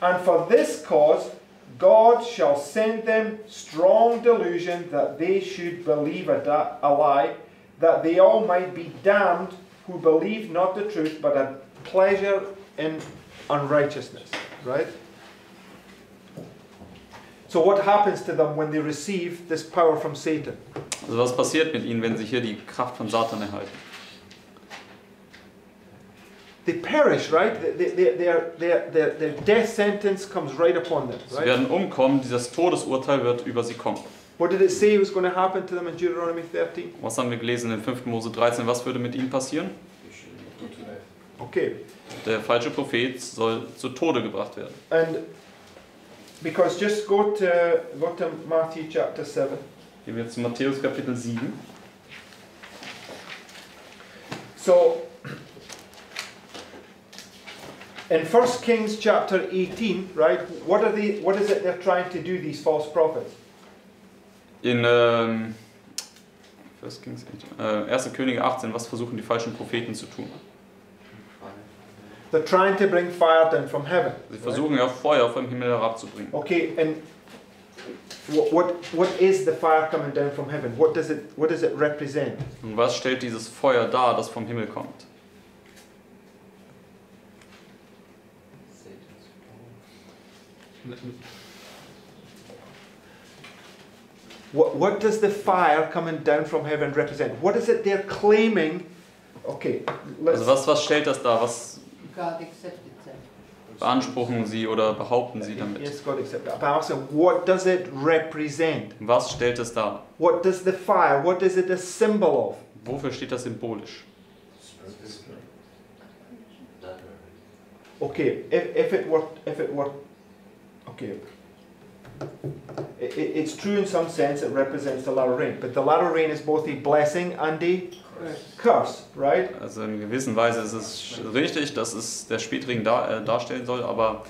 And for this cause, God shall send them strong delusion that they should believe a, da- a lie, that they all might be damned who believe not the truth, but had pleasure in unrighteousness, right? So, what happens to them when they receive this power from Satan? Also was passiert mit ihnen, wenn sie hier die Kraft von Satan erhalten? They perish, right? Their, their, their, their death sentence comes right upon them, Sie right? werden umkommen, dieses Todesurteil wird über sie kommen. What did it say was going to happen to them in Deuteronomy 13? Was haben wir gelesen in 5. Mose 13? Was würde mit ihnen passieren? Okay. Der falsche Prophet soll zu Tode gebracht werden. And because just go to go to Matthew chapter 7. Gehen wir zu Matthäus Kapitel 7. So in 1 Kings chapter 18, right? What are they what is it they're trying to do these false prophets? In ähm, First Kings, äh, 1. Könige 18, was versuchen die falschen Propheten zu tun? They're trying to bring fire down from heaven. Sie versuchen ja Feuer vom Himmel herabzubringen. Okay, and what, what what is the fire coming down from heaven? What does it what does it represent? Und was stellt dieses Feuer dar, das vom Himmel kommt? What, what does the fire coming down from heaven represent? What is it they're claiming? Okay, let's. Also was, was stellt das dar? Was. Beanspruchen sie oder behaupten sie damit? Yes, God accept that. But I'm asking, what does it represent? Was stellt es dar? What does the fire, what is it a symbol of? Wofür steht das symbolisch? Okay, if, if it were, if it were, okay. It, it- it's true in some sense, it represents the latter rain, but the latter rain is both a blessing and a curse, right? Also in gewisser Weise ist es richtig, dass es der Spätregen dar, äh, darstellen soll, aber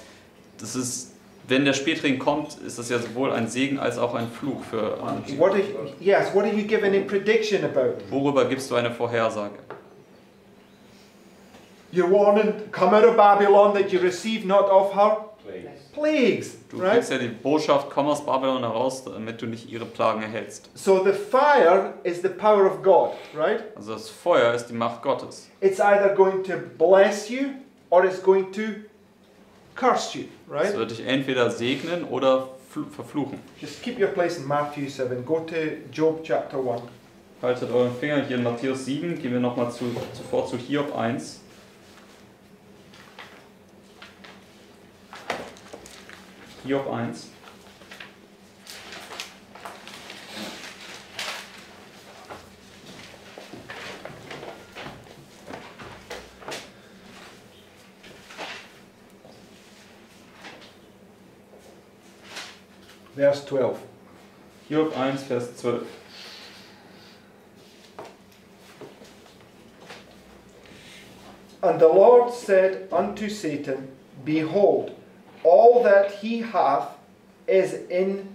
das ist, wenn der Spätregen kommt, ist das ja sowohl ein Segen als auch ein Fluch für manche. What are, you- yes, what are you giving a prediction about? Worüber gibst du eine Vorhersage? You're warning, come out of Babylon that you receive not of her Plagues. Plagues, Du right? kriegst ja die Botschaft, komm aus Babylon heraus, damit du nicht ihre Plagen erhältst. So the fire is the power of God, right? Also das Feuer ist die Macht Gottes. It's either going to bless you or it's going to curse you, Es right? wird dich entweder segnen oder fl- verfluchen. Just keep your place in Matthew 7. Go to Job chapter 1. Haltet euren Finger hier in Matthäus 7, gehen wir nochmal zu, zuvor zu Hiob 1. Hiob 1. Verse 12. Hiob 1, Vers 12. And the Lord said unto Satan, Behold, all that he hath is in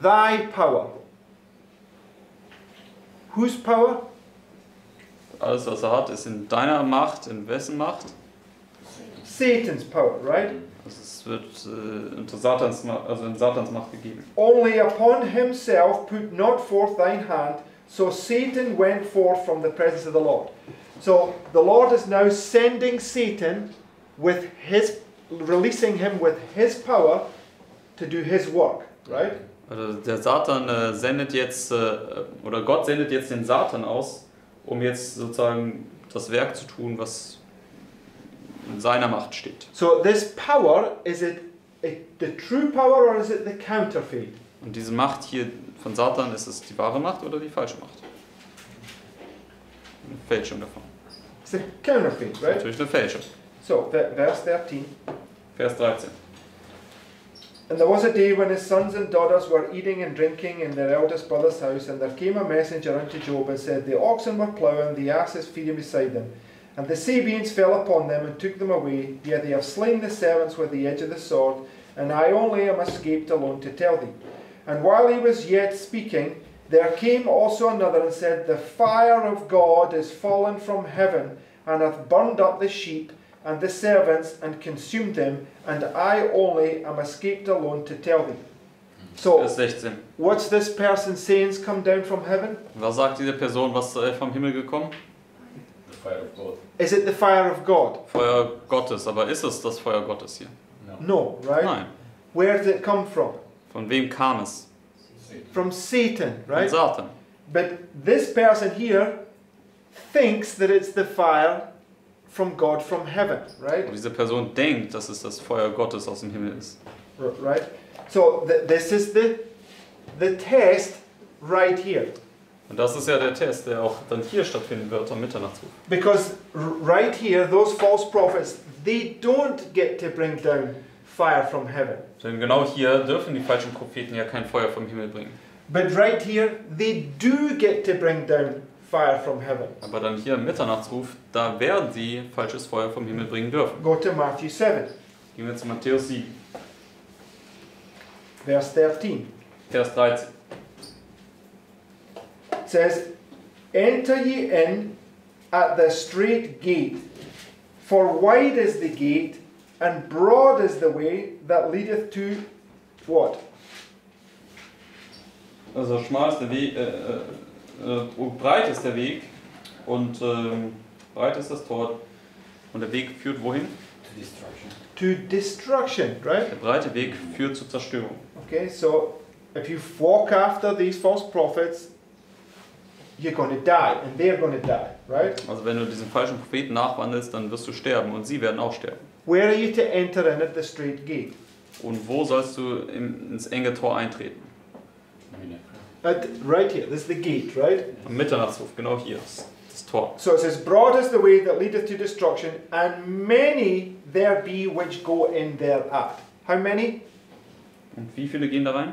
thy power. Whose power? Alles, was er hat, ist in deiner Macht. In wessen Macht? Satan's power, right? Also es wird äh, unter Satans, also in Satans Macht gegeben. Only upon himself put not forth thine hand. So Satan went forth from the presence of the Lord. So the Lord is now sending Satan with his, releasing him with his power to do his work, right? Also der Satan äh, sendet jetzt, äh, oder Gott sendet jetzt den Satan aus, um jetzt sozusagen das Werk zu tun, was in seiner Macht steht. So this power, is it, it the true power or is it the counterfeit? Und diese Macht hier von Satan, ist es die wahre Macht oder die falsche Macht? Eine Fälschung davon. It's the counterfeit, Das ist right? natürlich eine Fälschung. So, verse 13. Vers 13. And there was a day when his sons and daughters were eating and drinking in their eldest brother's house, and there came a messenger unto Job and said, The oxen were ploughing, the asses feeding beside them. And the Sabians fell upon them and took them away. Yea, they have slain the servants with the edge of the sword, and I only am escaped alone to tell thee. And while he was yet speaking, there came also another and said, The fire of God is fallen from heaven, and hath burned up the sheep and the servants, and consumed them, and I only am escaped alone to tell thee. So, Vers 16. what's this person saying's come down from heaven? Was sagt diese Person, was äh, vom Himmel gekommen? The fire of God. Is it the fire of God? Feuer Gottes, aber ist es das Feuer Gottes hier? No. No, right? Nein. Where did it come from? Von wem kam es? Satan. From Satan, Von right? Satan. But this person here thinks that it's the fire from God from heaven, right? Und diese Person denkt, dass es das Feuer Gottes aus dem Himmel ist. Right? So th- this is the the test right here. Und das ist ja der Test, der auch dann hier stattfinden wird am Mitternachtsruf. Because right here, those false prophets, they don't get to bring down fire from heaven. Denn genau hier dürfen die falschen Propheten ja kein Feuer vom Himmel bringen. But right here, they do get to bring down fire from heaven. Aber dann hier im Mitternachtsruf, da werden sie falsches Feuer vom Himmel bringen dürfen. Go to Matthew 7, Gehen wir zu Matthäus 7, verse 13. Vers 13. It says, Enter ye in at the straight gate, for wide is the gate, and broad is the way that leadeth to what? Also schmal ist der Weg, äh, äh, breit ist der Weg und ähm, breit ist das Tor. Und der Weg führt wohin? To destruction. To destruction, right? Der breite Weg führt zur Zerstörung. Okay, so if you walk after these false prophets, you're going to die, and they're going to die, right? Also wenn du diesen falschen Propheten nachwandelst, dann wirst du sterben und sie werden auch sterben. Where are you to enter in at the straight gate? Und wo sollst du ins enge Tor eintreten? At, right here, this is the gate, right? Am Mitternachtsruf, genau hier, das, das Tor. So it says, Broad is the way that leadeth to destruction, and many there be which go in thereat. How many? Und wie viele gehen da rein?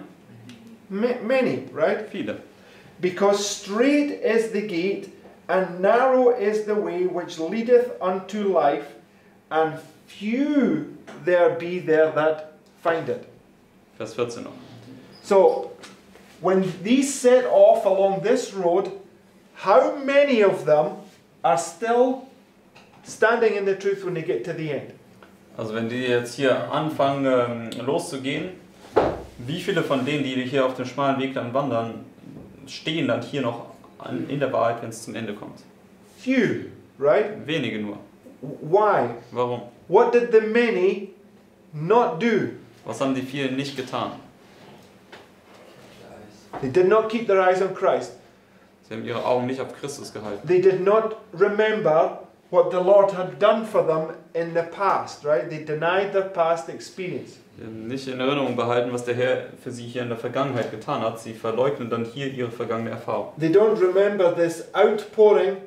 Ma- many, right? Viele. Because straight is the gate, and narrow is the way which leadeth unto life, and few there be there that find it. Vers 14 noch. So, when these set off along this road, how many of them are still standing in the truth when they get to the end? Also wenn die jetzt hier anfangen ähm, loszugehen, wie viele von denen, die hier auf dem schmalen Weg dann wandern, stehen dann hier noch an, in der Wahrheit, wenn es zum Ende kommt? Few, right? Wenige nur. Why? Warum? What did the many not do? Was haben die vielen nicht getan? They did not keep their eyes on Christ. Sie haben ihre Augen nicht auf Christus gehalten. They did not remember what the Lord had done for them in the past, right? They denied their past experience. Sie haben nicht in Erinnerung behalten, was der Herr für sie hier in der Vergangenheit getan hat. Sie verleugnen dann hier ihre vergangene Erfahrung. They don't remember this outpouring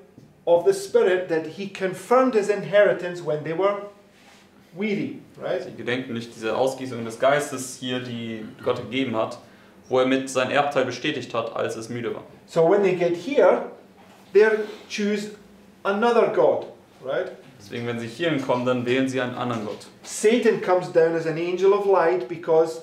of the Spirit that He confirmed His inheritance when they were weary, right? Sie gedenken nicht diese Ausgießung des Geistes hier, die Gott gegeben hat, wo er mit sein Erbteil bestätigt hat, als es müde war. So when they get here, they choose another God, right? Deswegen, wenn sie hierhin kommen, dann wählen sie einen anderen Gott. Satan comes down as an angel of light because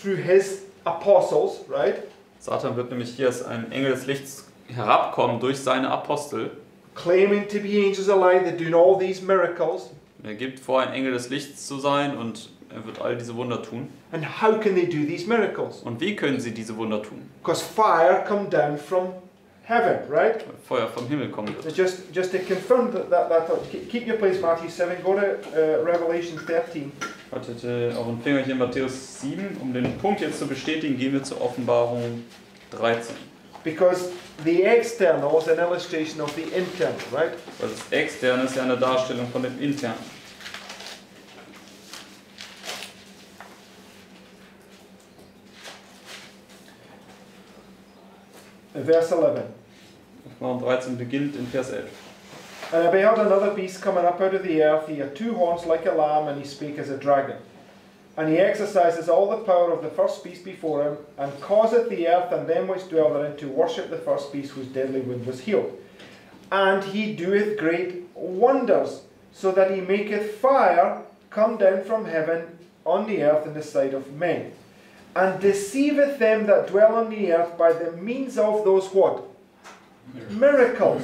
through his apostles, right? Satan wird nämlich hier als ein Engel des Lichts herabkommen durch seine Apostel. Claiming to be angels of light, they're doing all these miracles. Er gibt vor, ein Engel des Lichts zu sein und er wird all diese Wunder tun. And how can they do these miracles? Und wie können sie diese Wunder tun? Because fire come down from heaven, right? Weil Feuer vom Himmel kommen So just, just to confirm that, that, that thought, keep- your place, Matthew 7, go to uh, Revelation 13. Haltet äh, euren Finger hier in Matthäus 7. Um den Punkt jetzt zu bestätigen, gehen wir zur Offenbarung 13. Because the external is an illustration of the internal, right? Weil das Externe ist ja eine Darstellung von dem Internen. Verse 11. Offenbarung 13 beginnt in Vers 11. And I beheld another beast coming up out of the earth. He had two horns like a lamb, and he spake as a dragon. And he exercises all the power of the first beast before him, and causeth the earth and them which dwell therein to worship the first beast whose deadly wound was healed. And he doeth great wonders, so that he maketh fire come down from heaven on the earth in the sight of men, and deceiveth them that dwell on the earth by the means of those what? miracles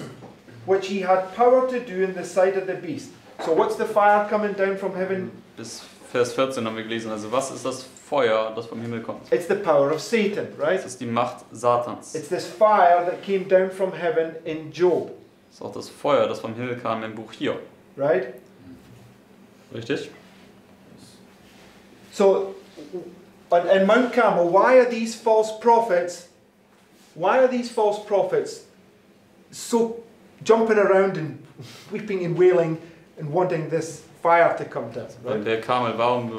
which he had power to do in the sight of the beast. So what's the fire coming down from heaven? Mm, Bis Vers 14 haben wir gelesen. Also was ist das Feuer, das vom Himmel kommt? It's the power of Satan, right? Das ist die Macht Satans. It's this fire that came down from heaven in Job. Das ist auch das Feuer, das vom Himmel kam im Buch Hiob. right? Richtig? So, and, and Mount Carmel, why are these false prophets? Why are these false prophets so jumping around and weeping and wailing and wanting this fire to come down? Right? der Karmel, warum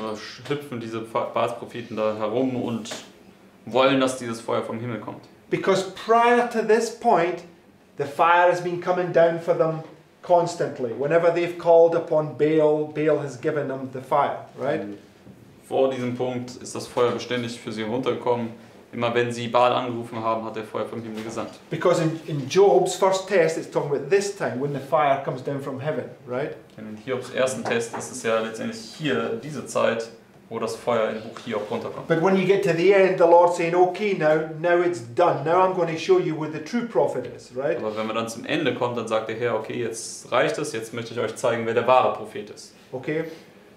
hüpfen diese Baalspropheten da herum und wollen, dass dieses Feuer vom Himmel kommt? Because prior to this point, the fire has been coming down for them constantly. Whenever they've called upon Baal, Baal has given them the fire, right? Mm. Vor diesem Punkt ist das Feuer beständig für sie runtergekommen. Immer wenn sie Baal angerufen haben, hat der Feuer vom Himmel gesandt. Because in, in Job's first test, it's talking about this time when the fire comes down from heaven, right? Denn in Hiobs ersten Test ist es ja letztendlich hier diese Zeit, wo das Feuer im Buch Hiob runterkommt. But when you get to the end, the Lord saying, okay, now, now it's done. Now I'm going to show you where the true prophet is, right? Aber wenn man dann zum Ende kommt, dann sagt der Herr, okay, jetzt reicht es, jetzt möchte ich euch zeigen, wer der wahre Prophet ist. Okay?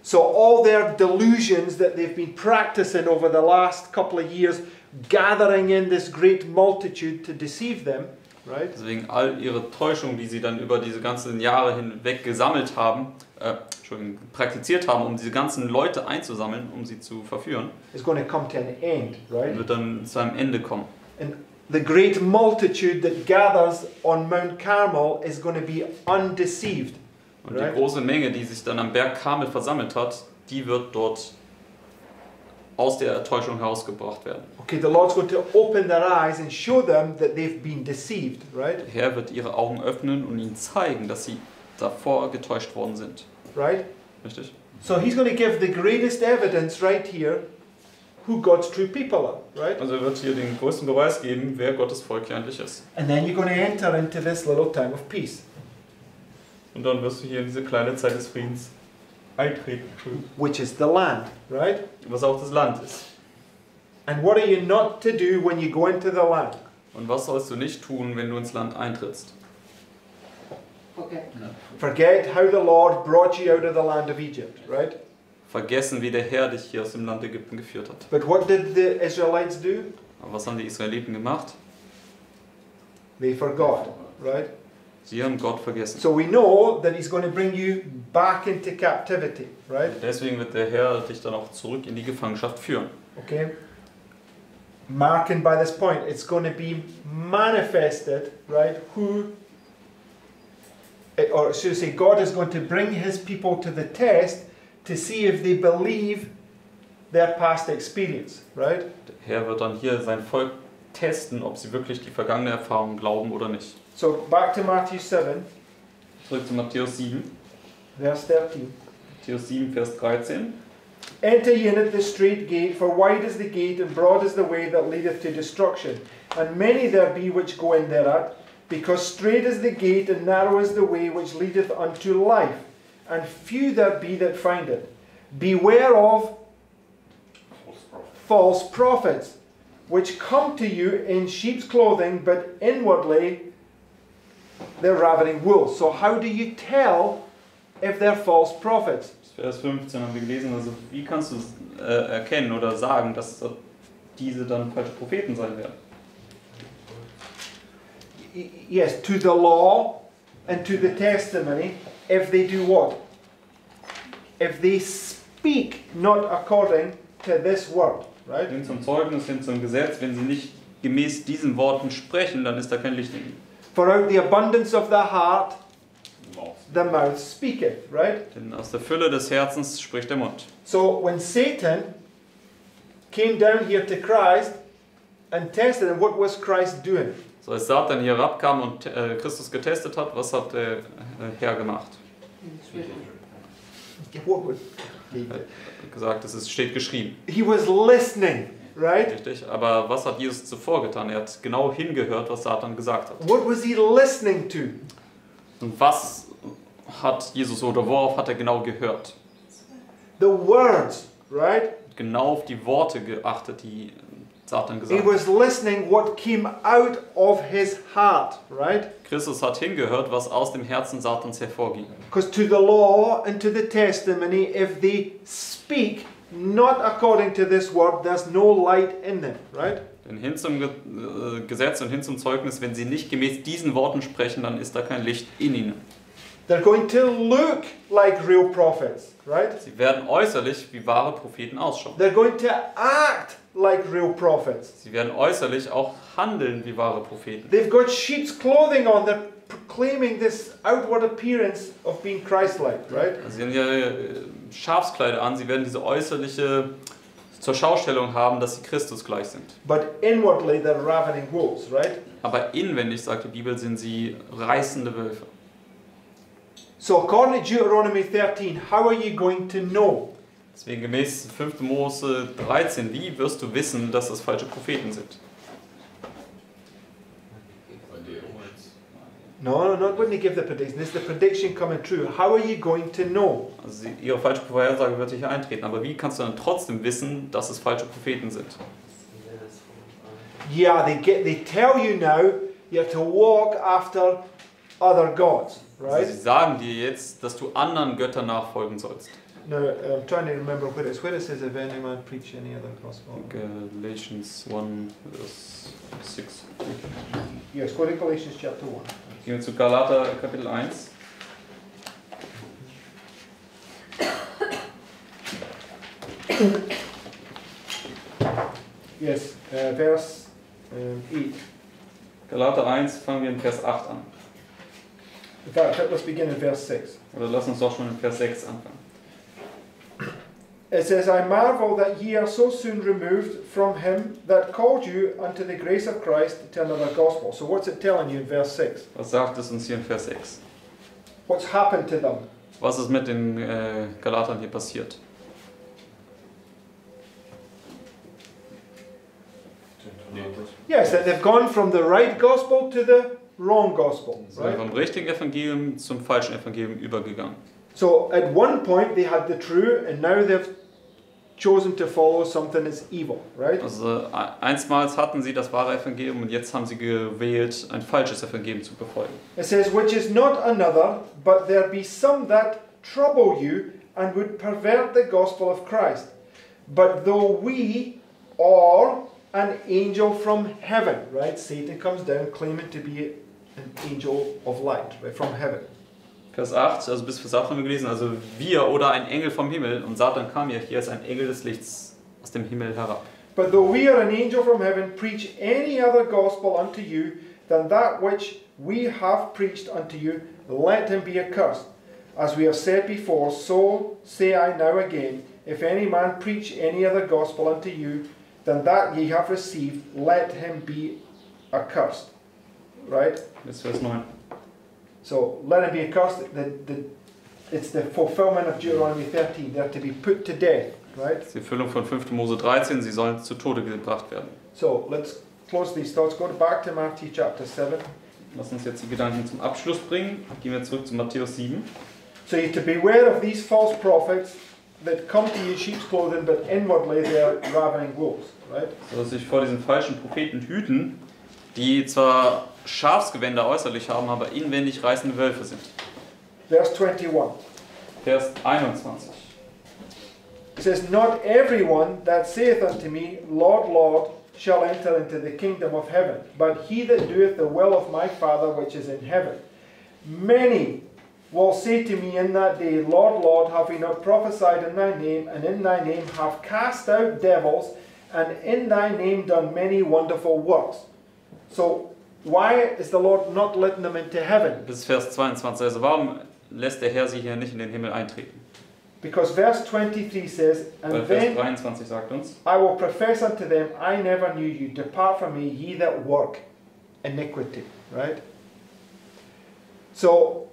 So all their delusions that they've been practicing over the last couple of years, gathering in this great multitude to deceive them, right? Deswegen all ihre Täuschungen, die sie dann über diese ganzen Jahre hinweg gesammelt haben, äh, Entschuldigung, praktiziert haben, um diese ganzen Leute einzusammeln, um sie zu verführen, Is going to come to an end, right? wird dann zu einem Ende kommen. And the great multitude that gathers on Mount Carmel is going to be undeceived. Und Right. die große Menge, die sich dann am Berg Karmel versammelt hat, die wird dort aus der Täuschung herausgebracht werden. Okay, the Lord's going to open their eyes and show them that they've been deceived, right? Der Herr wird ihre Augen öffnen und ihnen zeigen, dass sie davor getäuscht worden sind. Right? Richtig? So he's going to give the greatest evidence right here who God's true people are, right? Also er wird hier den größten Beweis geben, wer Gottes Volk eigentlich ist. And then you're going to enter into this little time of peace, Und dann wirst du hier in diese kleine Zeit des Friedens eintreten, which is the land, right? was auch das Land ist. And what are you not to do when you go into the land? Und was sollst du nicht tun, wenn du ins Land eintrittst? Okay. Forget how the Lord brought you out of the land of Egypt, right? Vergessen, wie der Herr dich hier aus dem Land Ägypten geführt hat. But what did the Israelites do? Aber was haben die Israeliten gemacht? They forgot, right? Sie haben Gott vergessen. So we know that He's going to bring you back into captivity, right? Deswegen wird der Herr dich dann auch zurück in die Gefangenschaft führen. Okay? Marking by this point, it's going to be manifested, right? Who, eh, or should I say, God is going to bring His people to the test to see if they believe their past experience, right? Der Herr wird dann hier sein Volk testen, ob sie wirklich die vergangene Erfahrung glauben oder nicht. So back to Matthew 7, Zurück zu Matthäus 7. verse 13. Matthäus 7, Vers 13. Enter ye in at the straight gate, for wide is the gate, and broad is the way that leadeth to destruction. And many there be which go in thereat, because strait is the gate, and narrow is the way which leadeth unto life, and few there be that find it. Beware of False prophet. false prophets, which come to you in sheep's clothing, but inwardly they're ravening wolves. So, how do you tell if they're false prophets? Vers 15 haben wir gelesen. Also, wie kannst du äh, erkennen oder sagen, dass diese dann falsche Propheten sein werden? Yes, to the law and to the testimony, if they do what? If they speak not according to this word, right? Hin zum Zeugnis, hin zum Gesetz. Wenn sie nicht gemäß diesen Worten sprechen, dann ist da kein Licht in ihnen. For out the abundance of the heart, the mouth speaketh, right? Denn aus der Fülle des Herzens spricht der Mund. So when Satan came down here to Christ and tested him, what was Christ doing? So als Satan hier herabkam und äh, Christus getestet hat, was hat der äh, Herr gemacht? What Er hat gesagt, es ist, steht geschrieben. he was listening, right? Richtig? Aber was hat Jesus zuvor getan? Er hat genau hingehört, was Satan gesagt hat. What was he listening to? Und was hat Jesus oder worauf hat er genau gehört? The words, right? Genau auf die Worte geachtet, die Satan He gesagt hat. was listening what came out of his heart, right? Christus hat hingehört, was aus dem Herzen Satans hervorging. Because to the law and to the testimony, if they speak not according to this word, there's no light in them, right? Denn hin zum äh, Gesetz und hin zum Zeugnis, wenn sie nicht gemäß diesen Worten sprechen, dann ist da kein Licht in ihnen. They're going to look like real prophets, right? Sie werden äußerlich wie wahre Propheten ausschauen. They're going to act like real prophets. Sie werden äußerlich auch handeln wie wahre Propheten. They've got sheep's clothing on. They're proclaiming this outward appearance of being Christ-like, right? Also sie haben ja äh, Schafskleider an, sie werden diese äußerliche zur Schaustellung haben, dass sie Christus gleich sind. But inwardly, they're ravening wolves, right? Aber inwendig, sagt die Bibel, sind sie reißende Wölfe. So, according to Deuteronomy 13, how are you going to know? Deswegen gemäß 5. Mose 13, wie wirst du wissen, dass das falsche Propheten sind? Weil die words. No, no, not when they give the prediction. Is the prediction coming true. How are you going to know? Also ihre falsche Vorhersage wird sicher eintreten, aber wie kannst du dann trotzdem wissen, dass es falsche Propheten sind? Yeah, they get they tell you now you have to walk after other gods, Also right? sie sagen dir jetzt, dass du anderen Göttern nachfolgen sollst. No, I'm trying to remember where it's where it says if any man preach any other gospel. Galatians 1, Vers 6. Yes, go to Galatians chapter one. Gehen wir zu Galater Kapitel 1. Yes, uh, verse um, eight. Galater 1 fangen wir in Vers 8 an. In fact, let's begin in verse six. Oder lass uns doch schon in Vers 6 anfangen. It says, I marvel that ye are so soon removed from him that called you unto the grace of Christ to another gospel. So, what's it telling you in verse 6? Was sagt es uns hier in Vers 6? What's happened to them? Was ist mit den äh, Galatern hier passiert? Yes, that they've gone from the right gospel to the wrong gospel. Sie sind Right? vom richtigen Evangelium zum falschen Evangelium übergegangen. So, at one point they had the true, and now they've chosen to follow something that's evil. Right? Also einstmals hatten sie das wahre Evangelium und jetzt haben sie gewählt, ein falsches Evangelium zu befolgen. It says, which is not another, but there be some that trouble you and would pervert the gospel of Christ. But though we are an angel from heaven, right? Satan comes down claiming to be an angel of light, right? From heaven. Vers 8, also bis Vers 8 haben wir gelesen, also wir oder ein Engel vom Himmel und Satan kam ja hier als ein Engel des Lichts aus dem Himmel herab. But though we are an angel from heaven, preach any other gospel unto you than that which we have preached unto you, let him be accursed. As we have said before, so say I now again, if any man preach any other gospel unto you than that ye have received, let him be accursed. Right? Bis Vers 9. So let him be accursed. The, the, it's the fulfillment of Deuteronomy 13. They're to be put to death. Right? Die Erfüllung von 5. Mose 13, sie sollen zu Tode gebracht werden. So let's close these thoughts. Go back to Matthew chapter 7. Lass uns jetzt die Gedanken zum Abschluss bringen. Gehen wir zurück zu Matthäus 7. So you're to beware of these false prophets that come to you in sheep's clothing, but inwardly they're ravening wolves. Right? So dass sich vor diesen falschen Propheten hüten, die zwar Schafsgewänder äußerlich haben, aber inwendig reißende Wölfe sind. Verse 21. Vers 21. It says, Not everyone that saith unto me, Lord, Lord, shall enter into the kingdom of heaven, but he that doeth the will of my Father which is in heaven. Many will say to me in that day, Lord, Lord, have we not prophesied in thy name, and in thy name have cast out devils, and in thy name done many wonderful works? So, why is the Lord not letting them into heaven? Vers 22. Also warum lässt der Herr sie hier nicht in den Himmel eintreten? Because verse 23 says, Weil And Vers then 23 sagt uns, I will profess unto them, I never knew you. Depart from me, ye that work iniquity. Right? So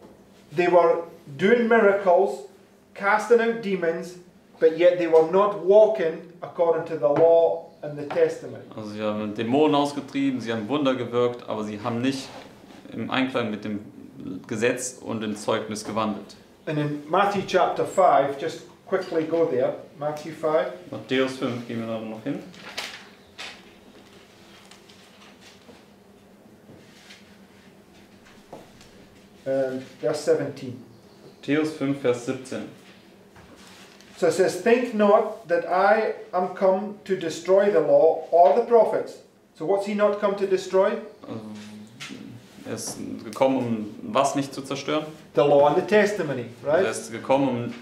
they were doing miracles, casting out demons, but yet they were not walking according to the law and the testament. Also sie haben Dämonen ausgetrieben, sie haben Wunder gewirkt, aber sie haben nicht im Einklang mit dem Gesetz und dem Zeugnis gewandelt. And in Matthew chapter 5, just quickly go there. Matthew 5. Matthäus 5 gehen wir da noch hin. Um, verse 17. Matthäus 5, Vers 17. So it says, Think not that I am come to destroy the law or the prophets. So what's he not come to destroy? Also, er ist gekommen, um was nicht zu zerstören. The law and the testimony, Er right? ist gekommen,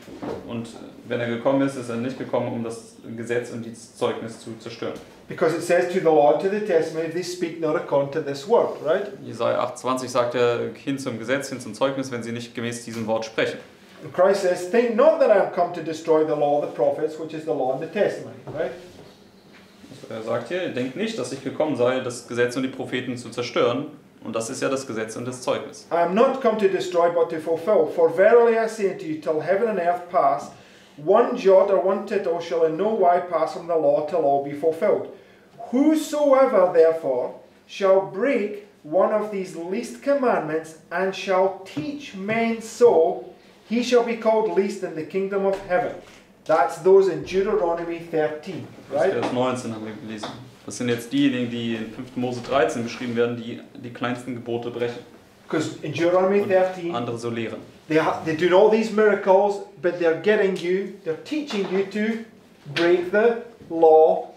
um, und wenn er gekommen ist, ist er nicht gekommen, um das Gesetz und das Zeugnis zu zerstören. Because it says to the law and to the testimony, they speak not according to this word, right? Jesaja 28 sagt er hin zum Gesetz, hin zum Zeugnis, wenn sie nicht gemäß diesem Wort sprechen. And Christ says, Think not that I am come to destroy the law of the prophets, which is the law and the testimony, right? Er sagt hier, denkt nicht, dass ich gekommen sei, das Gesetz und die Propheten zu zerstören. Und das ist ja das Gesetz und das Zeugnis. I am not come to destroy, but to fulfill. For verily I say unto you, till heaven and earth pass, one jot or one tittle shall in no wise pass from the law till all be fulfilled. Whosoever therefore shall break one of these least commandments and shall teach men so, he shall be called least in the kingdom of heaven. That's those in Deuteronomy 13, Das right? Vers 19 haben wir gelesen. Das sind jetzt diejenigen, die in 5. Mose 13 beschrieben werden, die die kleinsten Gebote brechen Because in Deuteronomy und 13, andere so lehren. They, ha- they're doing all these miracles, but they're getting you, they're teaching you to break the law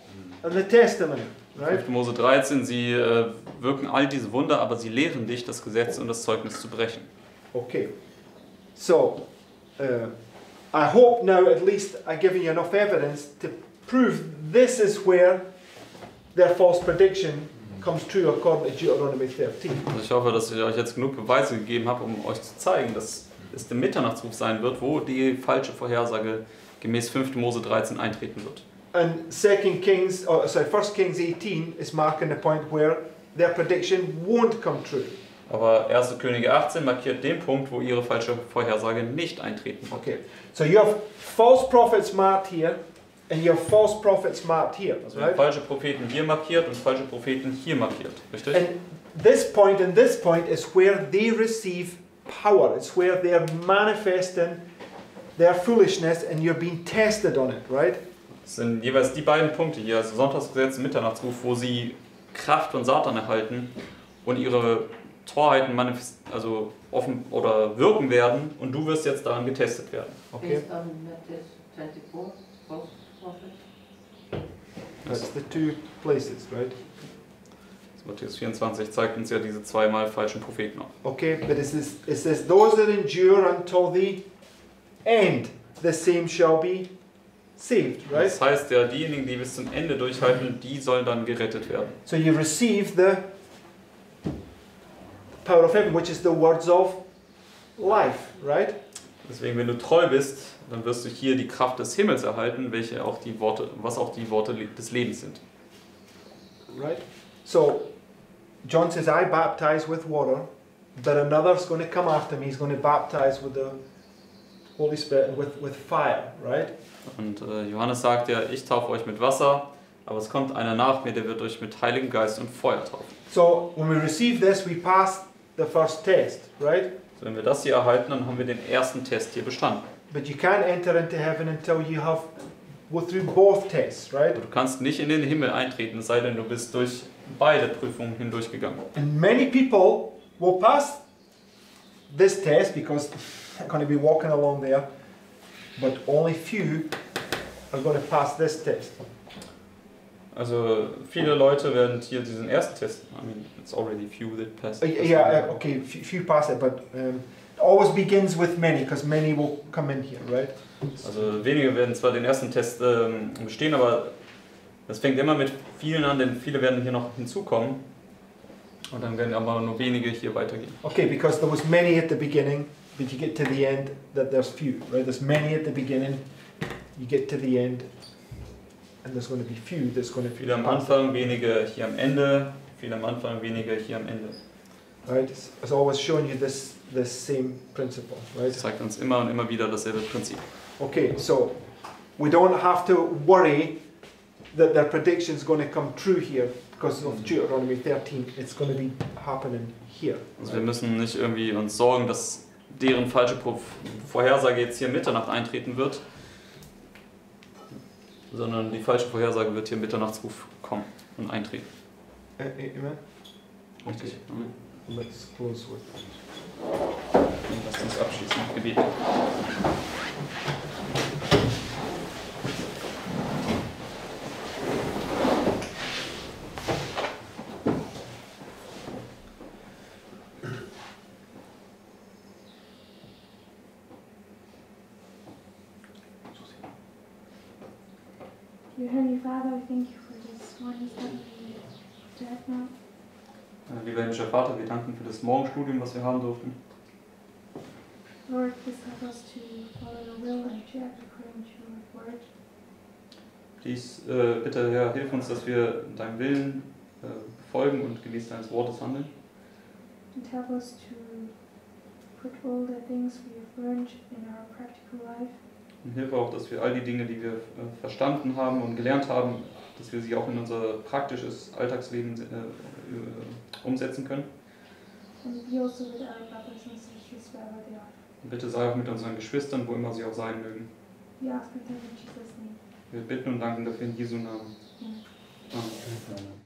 and the testimony, right? 5. Mose 13, sie äh, wirken all diese Wunder, aber sie lehren dich, das Gesetz und das Zeugnis zu brechen. Okay. So, uh, I hope now at least I've given you enough evidence to prove this is where their false prediction comes true according to Deuteronomy 13. Also ich hoffe, dass ich euch jetzt genug Beweise gegeben habe, um euch zu zeigen, dass es der Mitternachtsruf sein wird, wo die falsche Vorhersage gemäß 5. Mose 13 eintreten wird. And Second Kings, or sorry, First Kings 18 is marking the point where their prediction won't come true. Aber 1. Könige 18 markiert den Punkt, wo ihre falsche Vorhersage nicht eintreten wird. Okay, so you have false prophets marked here, and you have false prophets marked here, Also right? falsche Propheten hier markiert und falsche Propheten hier markiert. Richtig? And this point and this point is where they receive power. It's where they're manifesting their foolishness, and you're being tested on it, right? Das sind jeweils die beiden Punkte hier, also Sonntagsgesetz und Mitternachtsruf, wo sie Kraft von Satan erhalten und ihre Torheiten manifest also offen oder wirken werden und du wirst jetzt daran getestet werden. Okay, Based on Matthew 24, false prophet. that's the two places, right? Matthäus 24 zeigt uns ja diese zweimal falschen Propheten auf. Okay, but it says, it says, Those that endure until the end, the same shall be saved, right? Das heißt ja, diejenigen, die bis zum Ende durchhalten, die sollen dann gerettet werden. So you receive the power of heaven, which is the words of life, right? Deswegen, wenn du treu bist, dann wirst du hier die Kraft des Himmels erhalten, welche auch die Worte, was auch die Worte des Lebens sind. Right? So John says, I baptize with water, but another's going to come after me. He's going to baptize with the Holy Spirit and with, with fire, right? Und äh, Johannes sagt ja, ich taufe euch mit Wasser, aber es kommt einer nach mir, der wird euch mit Heiligem Geist und Feuer taufen. So when we receive this, we pass the first test, right? So, wenn wir das hier erhalten, dann haben wir den ersten Test hier bestanden. But you can't enter into heaven until you have go through both tests, right? Du kannst nicht in den Himmel eintreten, es sei denn, du bist durch beide Prüfungen hindurchgegangen. And many people will pass this test because they're going to be walking along there, but only few are going to pass this test. Also viele Leute werden hier diesen ersten Test, I mean, it's already few that passed. Uh, yeah, uh, okay, few, few pass it, but um, it always begins with many because many will come in here, right? Also wenige werden zwar den ersten Test ähm, bestehen, aber das fängt immer mit vielen an, denn viele werden hier noch hinzukommen. Und dann werden aber nur wenige hier weitergehen. Okay, because there was many at the beginning, but you get to the end that there's few, right? There's many at the beginning, you get to the end, and there's going to be few that's going to Viele am. Anfang, wenige hier am Ende, viele am Anfang, wenige hier am Ende. Right? It's, it's always showing you this this same principle, right? Das zeigt uns immer und immer wieder dasselbe Prinzip. Okay, so we don't have to worry that their prediction is going to come true here because of Deuteronomy 13. It's going to be happening here. Also wir müssen nicht irgendwie uns sorgen, dass deren falsche Vorhersage jetzt hier Mitternacht eintreten wird, sondern die falsche Vorhersage wird hier Mitternachtsruf kommen und eintreten. Uh, amen. Richtig. Amen. Let's close with. Lasst uns abschließen Gebet. Father, we thank you for this morning study we to have now. Lieber himmlischer Vater, wir danken für das Morgenstudium, was wir haben durften. Lord, please help us to follow your will and to act according to your word. Dies, äh, bitte, Herr, hilf uns, dass wir deinem Willen äh, folgen und gemäß deines Wortes handeln. And help us to put all the things we have learned in our practical life. Und hilfe auch, dass wir all die Dinge, die wir äh, verstanden haben und gelernt haben, dass wir sie auch in unser praktisches Alltagsleben äh, äh, umsetzen können. Also. Und bitte sei auch mit unseren Geschwistern, wo immer sie auch sein mögen. Wir bitten und danken dafür in Jesu Namen. Amen. Amen. Amen.